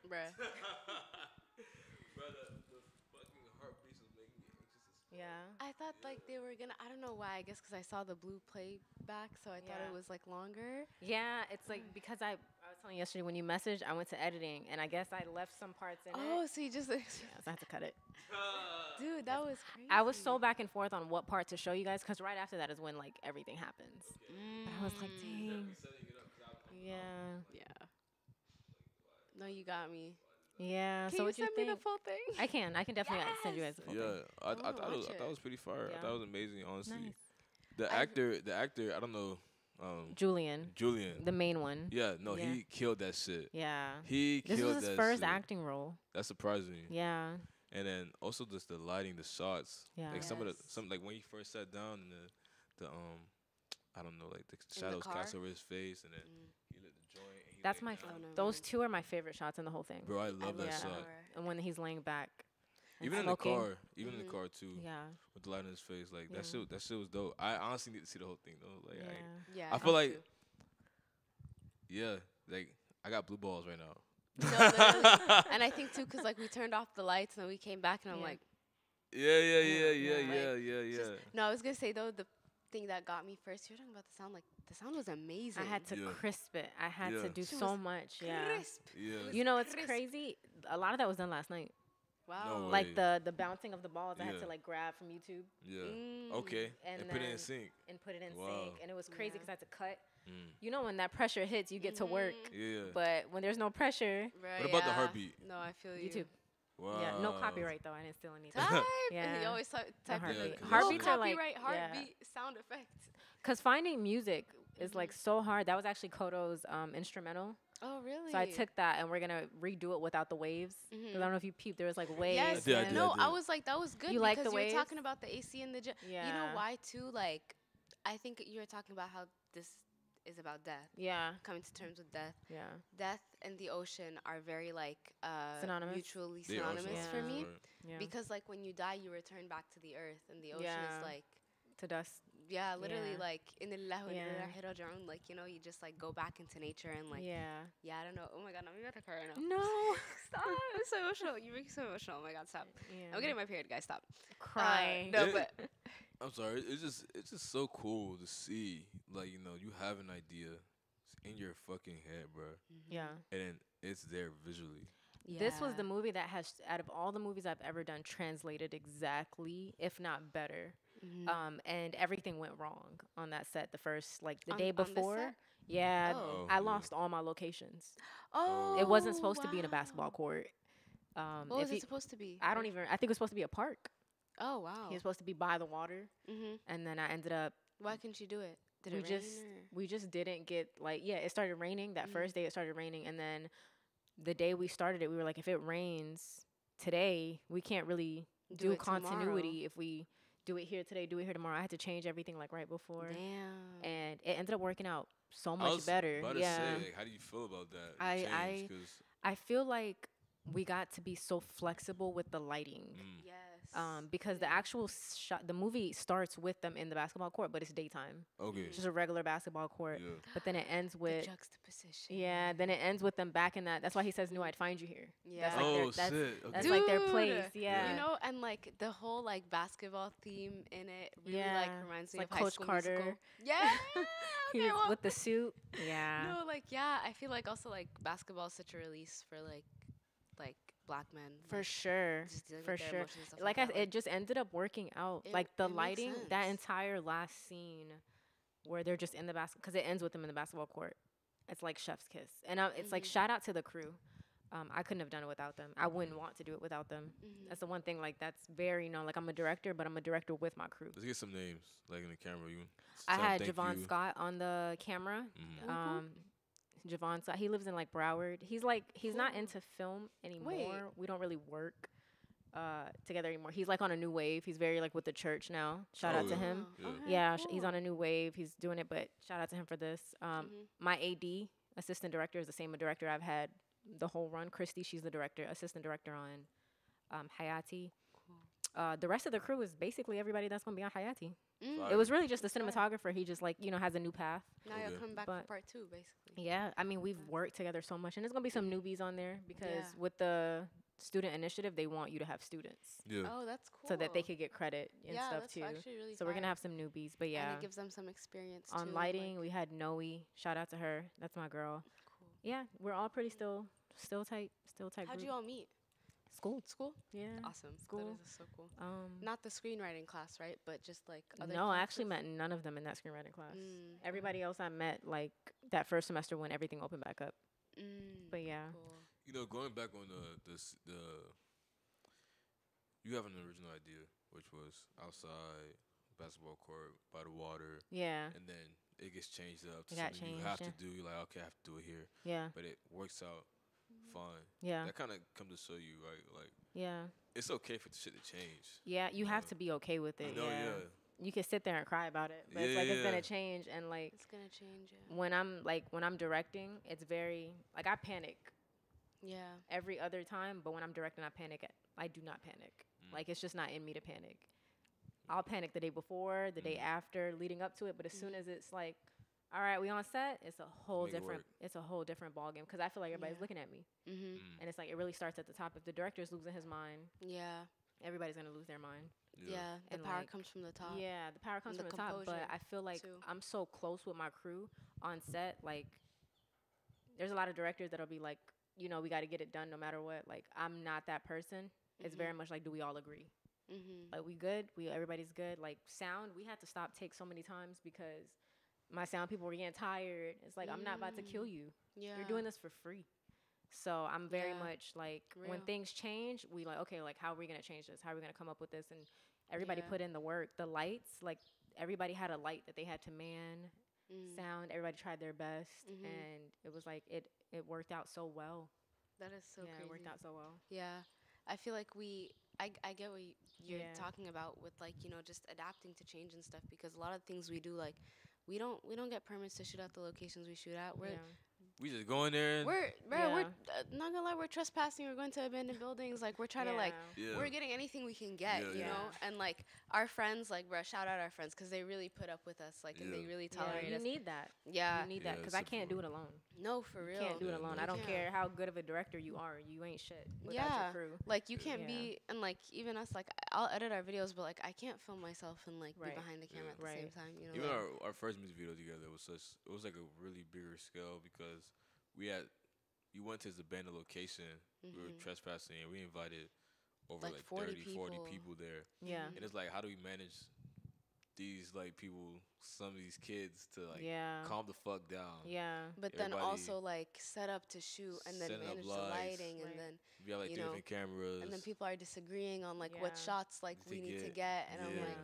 Bruh. Brother, the fucking heartbeats was making me anxious as Yeah. I thought like they were gonna. I don't know why. I guess because I saw the blue playback, so I thought it was like longer. Yeah, it's like because I I was telling you yesterday when you messaged, I went to editing and I guess I left some parts in Oh, it. so you just, Yeah, so I had to cut it. dude, that was crazy. I was so back and forth on what part to show you guys because right after that is when like everything happens. But I was like, mm. dang. Yeah. Yeah. No, you got me. Yeah. Can so you what you send think? me the full thing? I can. I can definitely uh, send you guys the full Yeah, thing. I, I, wanna thought it was, watch I thought it it. was pretty fire. I thought it was amazing, honestly. Nice. The I- actor, the actor, I don't know, um, Julian, Julian. the main one. yeah, no, Yeah. he killed that shit. Yeah. He This killed was his that first shit. acting role. That surprised me. Yeah. And then also just the lighting, the shots. Yeah. Like some of the some like when he first sat down and the the um I don't know, like the the shadows cast over his face and then Mm. he lit the joint. And he That's my. down. F- no, those two are my favorite shots in the whole thing. Bro, I love that yeah. shot. And when he's laying back. Even smoking. in the car, even in Mhm. the car too, Yeah. with the light in his face, like that shit, that shit was dope. I honestly need to see the whole thing though. Like, Yeah. I, Yeah. I feel like- to. yeah, like I got blue balls right now. No, and I think too, cause like we turned off the lights and then we came back and I'm Yeah. like, Yeah, yeah, yeah, yeah, yeah, yeah, like, yeah, yeah. just- no, I was gonna say though the thing that got me first. You're talking about the sound, like the sound was amazing. I had to Yeah. crisp it. I had Yeah. to do She so was much. Yeah. crisp. yeah. was You know, it's crisp. crazy. A lot of that was done last night. Wow. way. Like the the bouncing of the balls, I had to like grab from YouTube Yeah. Mm. Okay. And And, put it in sync. and put it in Wow. sync, and it was crazy Yeah. because I had to cut. Mm. You know, when that pressure hits, you get to work. Mhm. Yeah. But when there's no pressure, Right, What about the heartbeat? No, I feel you. YouTube. Wow. Yeah, no copyright though. I didn't steal anything. Type. Yeah. You always type, type heartbeat. in, Yeah, 'cause no Heartbeats are like- copyright yeah. heartbeat sound effects. Cause finding music is like Mhm. so hard. That was actually Kodo's um, instrumental. Oh really? So I took that, and we're gonna redo it without the waves. Because I don't know if you peeped, there was like waves. Yes. did, I did, no, I did. was like that was good You like the because you were talking about the AC in the gym. Yeah. You know why too? Like, I think you were talking about how this is about death, Yeah, coming to terms with death. yeah. Death and the ocean are very like uh, Synonymous? mutually They are synonymous so for me. Yeah. Because like when you die, you return back to the earth, and the ocean Yeah. is like to dust. yeah, literally Yeah. like in the Yeah. like you know you just like go back into nature and like yeah, yeah. I don't know. Oh my god, I'm about to cry right now. No. Stop! I'm so emotional. You make me so emotional. Oh my god, stop. yeah. I'm getting my period, guys. Stop. Uh, crying. no, but I'm sorry. It's just it's just so cool to see like you know you have an idea it's in your fucking head, bro, yeah. and then it's there visually. This was the movie that has, out of all the movies I've ever done, translated exactly, if not better. Mhm. Um, and everything went wrong on that set. The first, like the On- day before. set? Yeah, Oh. I lost all my locations. Oh, it wasn't supposed to be in a basketball court. Um, What was it you- supposed to be? I don't even. I think it was supposed to be a park. Oh wow. He was supposed to be by the water, mm-hmm. and then I ended up. Why couldn't you do it? Did we it rain just or- we just didn't get like yeah. It started raining that Mhm. first day. It started raining, and then the day we started it, we were like, if it rains today, we can't really Do do, it tomorrow. continuity if we do it here today, do it here tomorrow. I had to change everything like right before, Damn. and it ended up working out so I much was better. About to yeah, say, like, how do you feel about that? I- change? I- I feel like we got to be so flexible with the lighting. mm, yes. Um, because the actual shot, the movie starts with them in the basketball court, but it's daytime. okay. It's just a regular basketball court. Yeah. But then it ends the with juxtaposition. yeah. Then it ends with them back in that. That's why he says, "Knew I'd find you here." Yeah. That's like their, oh that's, shit. Okay. that's like their place. Yeah. You know, and like the whole like basketball theme in it really like Yeah, reminds me like of High Coach School Carter. Musical. Yeah. he okay, well, with the suit. Yeah. No, like yeah, I feel like also like basketball is such a release for like like black men. For like, sure. For sure. emotions and stuff Like like I, that, it just ended up working out. It- like the lighting, that entire last scene, where they're just in the basket because it ends with them in the basketball court. It's like chef's kiss, and uh, it's like shout out to the crew. Um, I couldn't have done it without them. I wouldn't want to do it without them. That's the one thing like that's very known. Like I'm a director, but I'm a director with my crew. Let's get some names, like in the camera. You. I had Javon you. Scott on the camera. Mhm. Um, Javon Scott. He lives in like Broward. He's like he's not into film anymore. We don't really work uh, together anymore. He's like on a new wave. He's very like with the church now. Shout Oh, out to him. Yeah. okay, Yeah, sh- he's on a new wave. He's doing it, but shout out to him for this. Um, Mhm. My AD, assistant director, is the same director I've had the whole run. Christy, she's the director, assistant director on um, Hayati. Uh, the rest of the crew is basically everybody that's gonna be on Hayati. Mm. It was really just the cinematographer. He just like you know has a new path. Now Okay. you'll come back for part two, basically. Yeah, I mean we've worked together so much, and there's gonna be some newbies on there because Yeah. with the student initiative, they want you to have students Yeah. Oh, that's cool. so that they could get credit and yeah, stuff that's too. actually really So we're gonna have some newbies, but yeah, And it gives them some experience on too, lighting like- we had Noe. Shout out to her. That's my girl. cool. Yeah, we're all pretty still, still tight, still tight. How'd group. you all meet? School. School? Yeah. Awesome. School. That is so cool. Um. Not the screenwriting class, right? But just like other no, I actually met none of them in that screenwriting class. Mm, Everybody else I met like that first semester when everything opened back up. Mm, But yeah, cool. You know, going back on the the the, you have an original idea, which was outside basketball court by the water, yeah, and then it gets changed up to It got something you have yeah. to do. You're like, okay, I have to do it here, yeah, but it works out fine. yeah, That kind of come to show you, right? Like yeah, it's okay for the shit to change. yeah. You have Yeah. to be okay with it. You know, yeah. yeah. you can sit there and cry about it, but it's Yeah, like it's gonna change. And like It's gonna change it. when I'm like when I'm directing, it's very like I panic Yeah. every other time, but when I'm directing, I panic. I do not panic. Mm. Like it's just not in me to panic. I'll panic the day before, the day Mhm. after, leading up to it. But as soon as it's like, all right, we on set, it's a whole Make different. work. It's a whole different ballgame because I feel like everybody's Yeah. looking at me, Mhm. Mm. and it's like it really starts at the top. If the director's losing his mind, Yeah. everybody's gonna lose their mind. Yeah. The And, power like, comes from the top. Yeah, the power comes and from the the top. But I feel like too. I'm so close with my crew on set. Like, there's a lot of directors that'll be like, you know, we got to get it done no matter what. Like, I'm not that person. It's Mhm. very much like, do we all agree? Mhm. Like, we good? We everybody's good. Like, sound, we had to stop take so many times because my sound people were getting tired. It's like I'm not about to kill Mm. you. Yeah. You're doing this for free. So I'm very Yeah. much like when things change, we like okay, like how are we gonna change this? How are we gonna come up with this? And everybody Yeah. put in the work. The lights, like everybody had a light that they had to man. Mm. Sound, everybody tried their best, Mhm. and it was like it it worked out so well. That is so yeah, crazy. it worked out so well. Yeah. I feel like we I, I get what you're Yeah. talking about with like, you know, just adapting to change and stuff because a lot of things we do like we don't we don't get permits to shoot at the locations we shoot at. We're yeah. We just go in there. And, we're bro, we're uh, not gonna lie, we're trespassing, we're going to abandoned buildings, like we're trying to like yeah. we're getting anything we can get, Yeah, you yeah. know? And like our friends, like bro, shout out our friends because they really put up with us, like and they Yeah. really yeah, tolerate you us. need that. yeah. you need that because I can't do it alone. no, for You real. can't do it alone. no, I don't can't. care how good of a director you are. You ain't shit without Yeah. your crew. Like you can't Yeah. be and like even us like I'll edit our videos but like I can't film myself and like Right. be behind the camera Yeah. at the Right. same time, you know. Even like- our, our first music video together was such it was like a really bigger scale because we had you went to this abandoned location. We were Mhm. trespassing and we invited over Like like, 40 30, 40 people. people there. Yeah. And it's like how do we manage these like people some of these kids to like yeah. calm the fuck down. Yeah. But then also like set up to shoot and then setting up manage the lighting Right. and then We had like you three know, different cameras. and then people are disagreeing on like what shots like we need to get- get and I'm yeah. like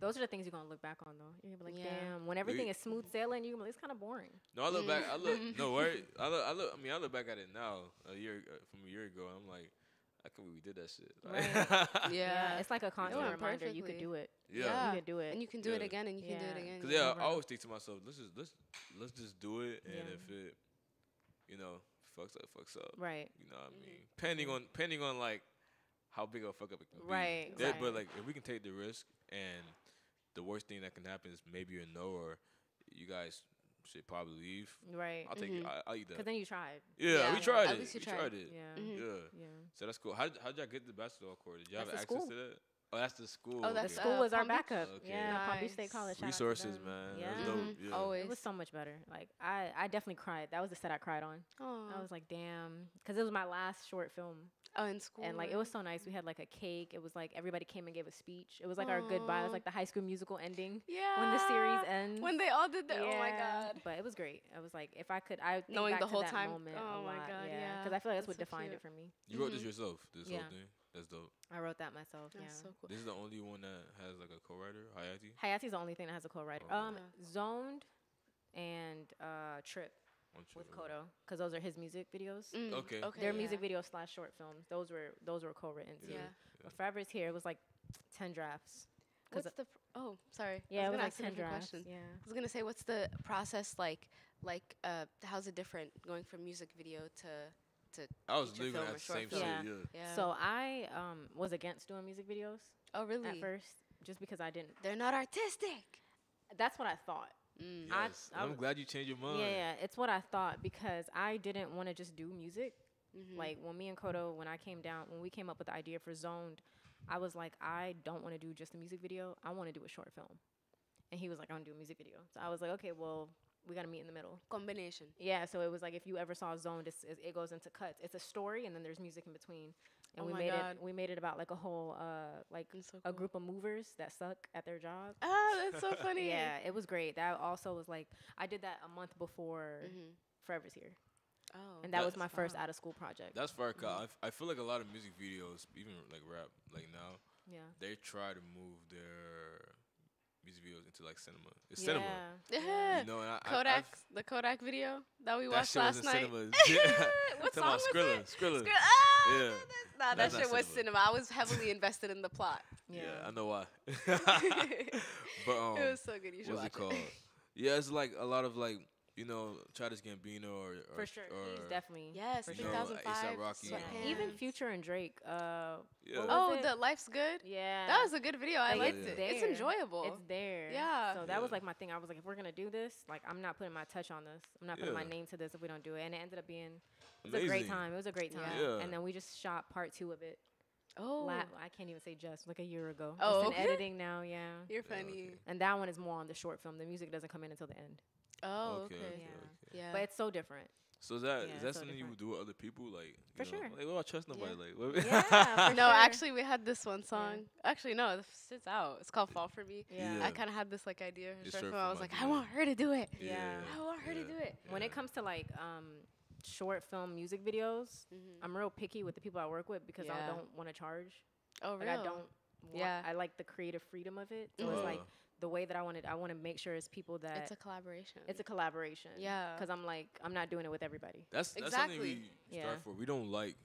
Those are the things you're gonna look back on though. You're gonna be like, Yeah. damn. When everything is smooth sailing, you're gonna be like, it's kind of boring. No, I look back. I look. Mm. No, worry. I look. I look. I mean, I look back at it now, a year uh, from a year ago. I'm like, I can't believe we did that shit. Like, Yeah. It's like a constant went reminder. You could do it. yeah. Yeah. You could do it. and you can do it again and you can do it again. Cause yeah. I always think to myself, let's just let's let's just do it, and Yeah. if it, you know, fucks up, fucks up. Right. You know what Mm-hmm. I mean? Depending on depending on like how big of a fuck up it can be. Right, That- right. But like, if we can take the risk, and the worst thing that can happen is maybe a no, or you guys should probably leave. Right. I'll take Mhm. it. I, I'll eat that. Because that. then you tried. Yeah, Yeah, we tried at it. least you we tried. tried it. Yeah. Mhm. Yeah. Yeah. So that's cool. How did, how'd y'all get the basketball court? Did y'all That's have access school. to that? Oh, that's the school. Oh, The okay. school uh, was our Palm backup. Okay. Yeah, Palm Beach State College. shout Resources, man. Yeah. That's dope. Mhm. Yeah. Always. It was so much better. Like I, I definitely cried. That was the set I cried on. Aw. I was like, damn, because it was my last short film, oh, in school. and like it was so nice. We had like a cake. It was like everybody came and gave a speech. It was like our goodbye. It was like the High School Musical ending yeah. when the series ends. When they all did that. Oh my god. But it was great. I was like, if I could, I would think Knowing back the to whole that time. Moment Oh my God, yeah, yeah. because I feel like that's, That's what so defined cute. it for me. You wrote this Mhm. yourself. This Yeah. whole thing. That's dope. I wrote that myself. That's yeah. so cool. This is the only one that has like a co-writer, Hayati. Hayati's the only thing that has a co-writer. Oh, Um, Yeah. Zoned and uh, Trip One with trip. Kodo, because those are his music videos. Mm, Okay. Okay. Their yeah. music videos slash short films. Those were those were co-written too. Yeah. Yeah. But Forever's here. It was like ten drafts. What's the? Pr- oh, sorry. Yeah, I it was was gonna like a ten drafts. question. Yeah. I was gonna say, what's the process like? Like, uh, how's it different going from music video to to? I was feature literally film gonna or ask the short same film? shit. Yeah. Yeah. Yeah. So I um was against doing music videos oh, really? at first, just because I didn't. They're not artistic. That's what I thought. Mm. I- Yes. I I'm w- glad you changed your mind. Yeah, yeah, it's what I thought because I didn't want to just do music. Mhm. Like when me and Kodo, when I came down, when we came up with the idea for Zoned, I was like, I don't want to do just a music video. I want to do a short film. And he was like, I want to do a music video. So I was like, okay, well, we got to meet in the middle. combination. Yeah, so it was like if you ever saw Zoned, it's, it's, it goes into cuts. It's a story, and then there's music in between. And Oh we my made God. it. We made it about like a whole, uh, like That's so a cool. group of movers that suck at their job. Ah, that's so funny. Yeah, it was great. That also was like I did that a month before Mhm. Forever's here, Oh. and that was my first fun. out of school project. That's far. Mm I, f- I feel like a lot of music videos, even like rap, like now, yeah. they try to move their music videos into like cinema. It's yeah. cinema. Yeah. You know, and I, I- Kodak, I've- the Kodak video that we that watched shit was last in night. cinema. what Talking song about was Skrilla, it? Skrilla. Skrilla. Ah, Yeah. that's- Nah, that That's not shit was cinema. cinema. I was heavily invested in the plot. Yeah. Yeah, I know why. it but um, was so good. You should what's watch it called? Yeah, it's like a lot of like you know Childish Gambino or, or For sure, or he's definitely Yes, for you sure. know, 2005. Rocky, Yeah, um, even Future and Drake. Uh, Yeah. Oh, it? the life's good. yeah, That was a good video. I Like, liked it's it. there. It's enjoyable. It's there. Yeah. So that was like my thing. I was like, if we're gonna do this, like I'm not putting my touch on this. I'm not putting my name to this if we don't do it. And it ended up being it was a great time. It was a great time. Yeah. Yeah. And then we just shot part two of it. oh, La- I can't even say just like a year ago. Oh, it's in editing now. Yeah. you're Yeah, funny. okay. And that one is more on the short film. The music doesn't come in until the end. Oh, okay. Okay, okay, Yeah. okay. Yeah. But it's so different. So is that is Yeah, that it's so something you different. would do with other people? Like For you know, sure. Like what about trust nobody? Yeah. Like what? Yeah, for no, sure. actually, we had this one song. Actually, no, the f- it's out. It's called "Fall for Me." Yeah. Yeah. I kind of had this like idea. for Your short short film. I was like, idea. I want her to do it. Yeah. I want her to do it. When it yeah. comes to like um short film music videos, Mm-hmm. I'm real picky with the people I work with because I Yeah. don't want to charge. Oh, Like really? I don't. Want, Yeah. I like the creative freedom of it. So it's like Uh, the way that I want it. I want to make sure it's people that It's a collaboration. it's a collaboration. Yeah. Because I'm like I'm not doing it with everybody. that's that's Exactly. something we Yeah. strive for. We don't like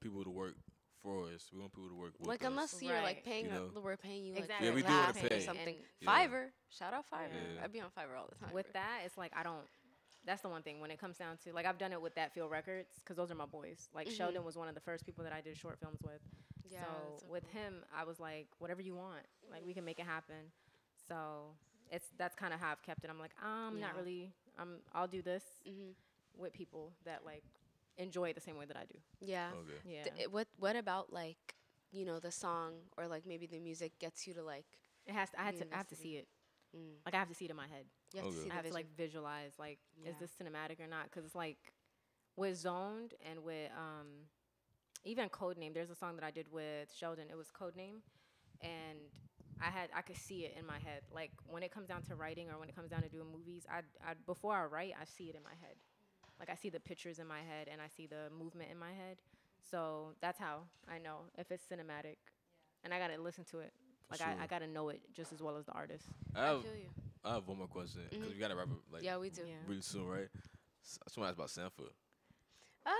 people to work for us. We want people to work with like us. Like unless you're like paying, You a- know? we're paying you like Exactly. Yeah, we a do wanna pay. something. And- Yeah. Fiverr, shout out Fiverr. Yeah. I'd be on Fiverr all the time. With that, it's like I don't. That's the one thing when it comes down to like I've done it with That Feel Records because those are my boys. Like Mhm. Sheldon was one of the first people that I did short films with. yeah, so, so with cool. him, I was like, whatever you want, like we can make it happen. So it's that's kind of how I've kept it. I'm like, I'm not really. I'm. I'll do this Mhm. with people that like enjoy it the same way that I do. Yeah. Okay. Yeah. D- what What about like you know the song or like maybe the music gets you to like it has. To, I had to. I have to see it. mm, Like I have to see it in my head. you have to Okay. see the I have to like visualize like Yeah. is this cinematic or not? Because it's like with Zoned and with um even Codename. There's a song that I did with Sheldon. It was Codename, and I had I could see it in my head. Like when it comes down to writing or when it comes down to doing movies, I I before I write, I see it in my head. Like I see the pictures in my head and I see the movement in my head. So that's how I know if it's cinematic, and I gotta listen to it. Like I, I gotta know it just as well as the artist. I I have feel you. I have one more question because Mhm. we gotta wrap up like yeah, we do. Yeah. really soon, right? S- I just want to ask about Sampha. Ah.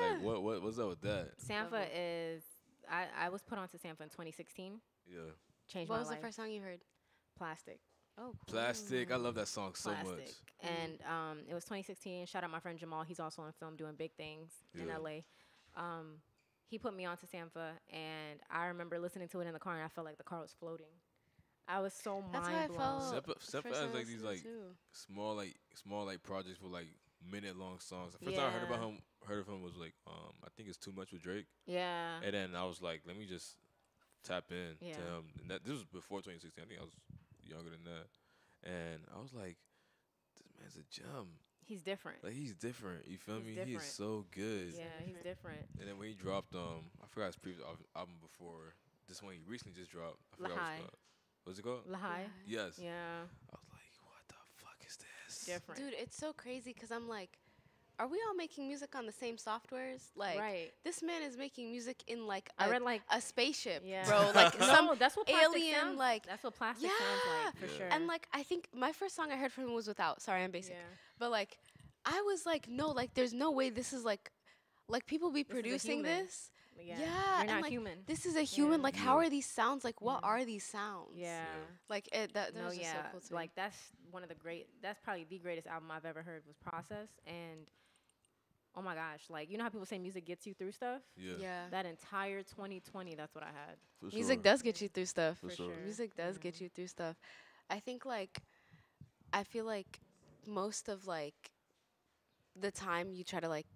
Like what what what's up with that? Sampha is I, I was put onto Sampha in 2016. Yeah, Changed what my was the first song you heard? Plastic. Oh, cool. plastic. I love that song so Plastic. much. And um, it was 2016. Shout out my friend Jamal. He's also on film doing big things in LA. Um, he put me on to Sampha, and I remember listening to it in the car, and I felt like the car was floating. I was so That's how I mind blown. felt. Sepa- the has, like, these, like, too. Small like small like projects with like minute long songs. The first time I heard about him, heard of him was like um I think it's too much with Drake, Yeah. and then I was like, let me just tap in Yeah. to him. And that this was before 2016. I think I was younger than that, and I was like, this man's a gem. He's different. Like he's different. You feel He's me? He different. is so good. yeah, he's different. And then when he dropped, um, I forgot his previous album before. This one he recently just dropped. I forgot what Lahai. it's called. What's it called? Lahai. Yes. Yeah, I was like, what the fuck is this? different. Dude, it's so crazy because I'm like, are we all making music on the same softwares? Like, right. this man is making music in like I a, read like a spaceship, yeah, bro. Like no, some that's what alien, sounds like- That's what plastic sounds like for Yeah. sure. and like I think my first song I heard from him was without. Sorry, I'm basic. yeah. But like, I was like, no, like there's no way this is like, like people be This producing this. yeah, Yeah, you're and, not like, human. This is a human. Yeah. Like, how are these sounds? Like, what Yeah. are these sounds? yeah. Like it. That, that No, was yeah, so cool to me. like that's one of the great. That's probably the greatest album I've ever heard was Process, and oh my gosh, like you know how people say music gets you through stuff. Yeah. yeah. That entire 2020, that's what I had. For Music sure. does get you through stuff. For for sure. sure. Music does get you through stuff. I think like I feel like most of like the time you try to like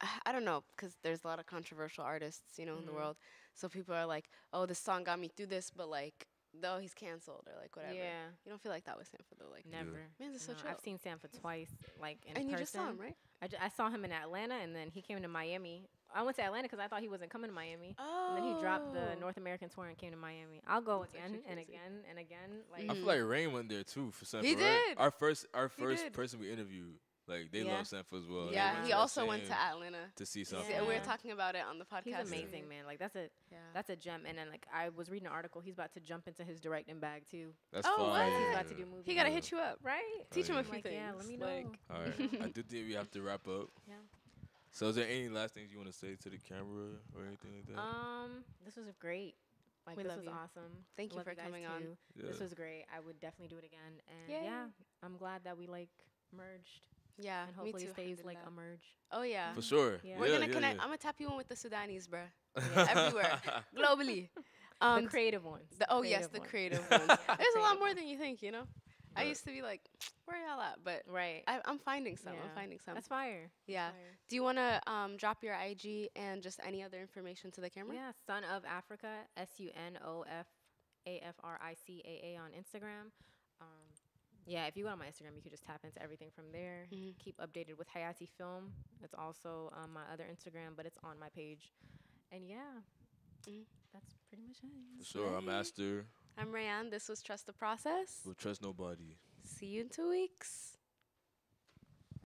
I- I don't know because there's a lot of controversial artists, you know, in the Mhm. world. So people are like, "Oh, this song got me through this," but like, though he's canceled or like whatever. Yeah, You don't feel like that with Sampha though, like. never. Man's so No, chill. I've seen Sampha twice, like in and person. And you just saw him, right? I, I saw him in Atlanta, and then he came to Miami. I went to Atlanta because I thought he wasn't coming to Miami. Oh. And then he dropped the oh. North American tour and came to Miami. I'll go That's again actually and crazy. again and again. Like, I feel like Rain went there too for Sampha. He right? did. Our first, our He first did. person we interviewed, like they Yeah. love Sampha as well. Yeah, went he also went to Atlanta. to see Yeah. Sampha. Yeah, we were talking about it on the podcast. he's amazing, everything. man. Like that's a Yeah. that's a gem. And then like I was reading an article. He's about to jump into his directing bag too. That's Oh, fine. what? He's about to do movies. he gotta hit you up. right. Teach him yeah. a I'm few like, things. yeah, let me know. Like, All right, I do think we have to wrap up. Yeah. So, is there any last things you want to say to the camera or anything like that? Um, this was great. Like We this love was you. awesome. Thank you Love for guys coming on. yeah. This was great. I would definitely do it again. And Yay. yeah, I'm glad that we like merged. Yeah, and hopefully me too. stays like a alhamdulillah. merge. Oh yeah. for sure. Yeah. We're Yeah, gonna yeah, connect. yeah. I'm gonna tap you in with the Sudanese, bruh. Yeah. Everywhere, globally. Um, the creative ones. the- oh yes, the ones. creative ones. Yeah, There's a lot more than you think, you know. I used to be like, where y'all at? But Right. I, I'm finding some. I'm finding some. That's fire. yeah. Fire. Do you want to um, drop your IG and just any other information to the camera? Yeah, Son of Africa, S U N O F A F R I C A A on Instagram. Um, yeah, if you go on my Instagram, you can just tap into everything from there. Mhm. Keep updated with Hayati Film. It's also on my other Instagram, but it's on my page. And yeah, Mhm. that's pretty much it. For sure. I'm Aster. I'm Rayan. This was Trust the Process. We'll trust nobody. See you in two weeks.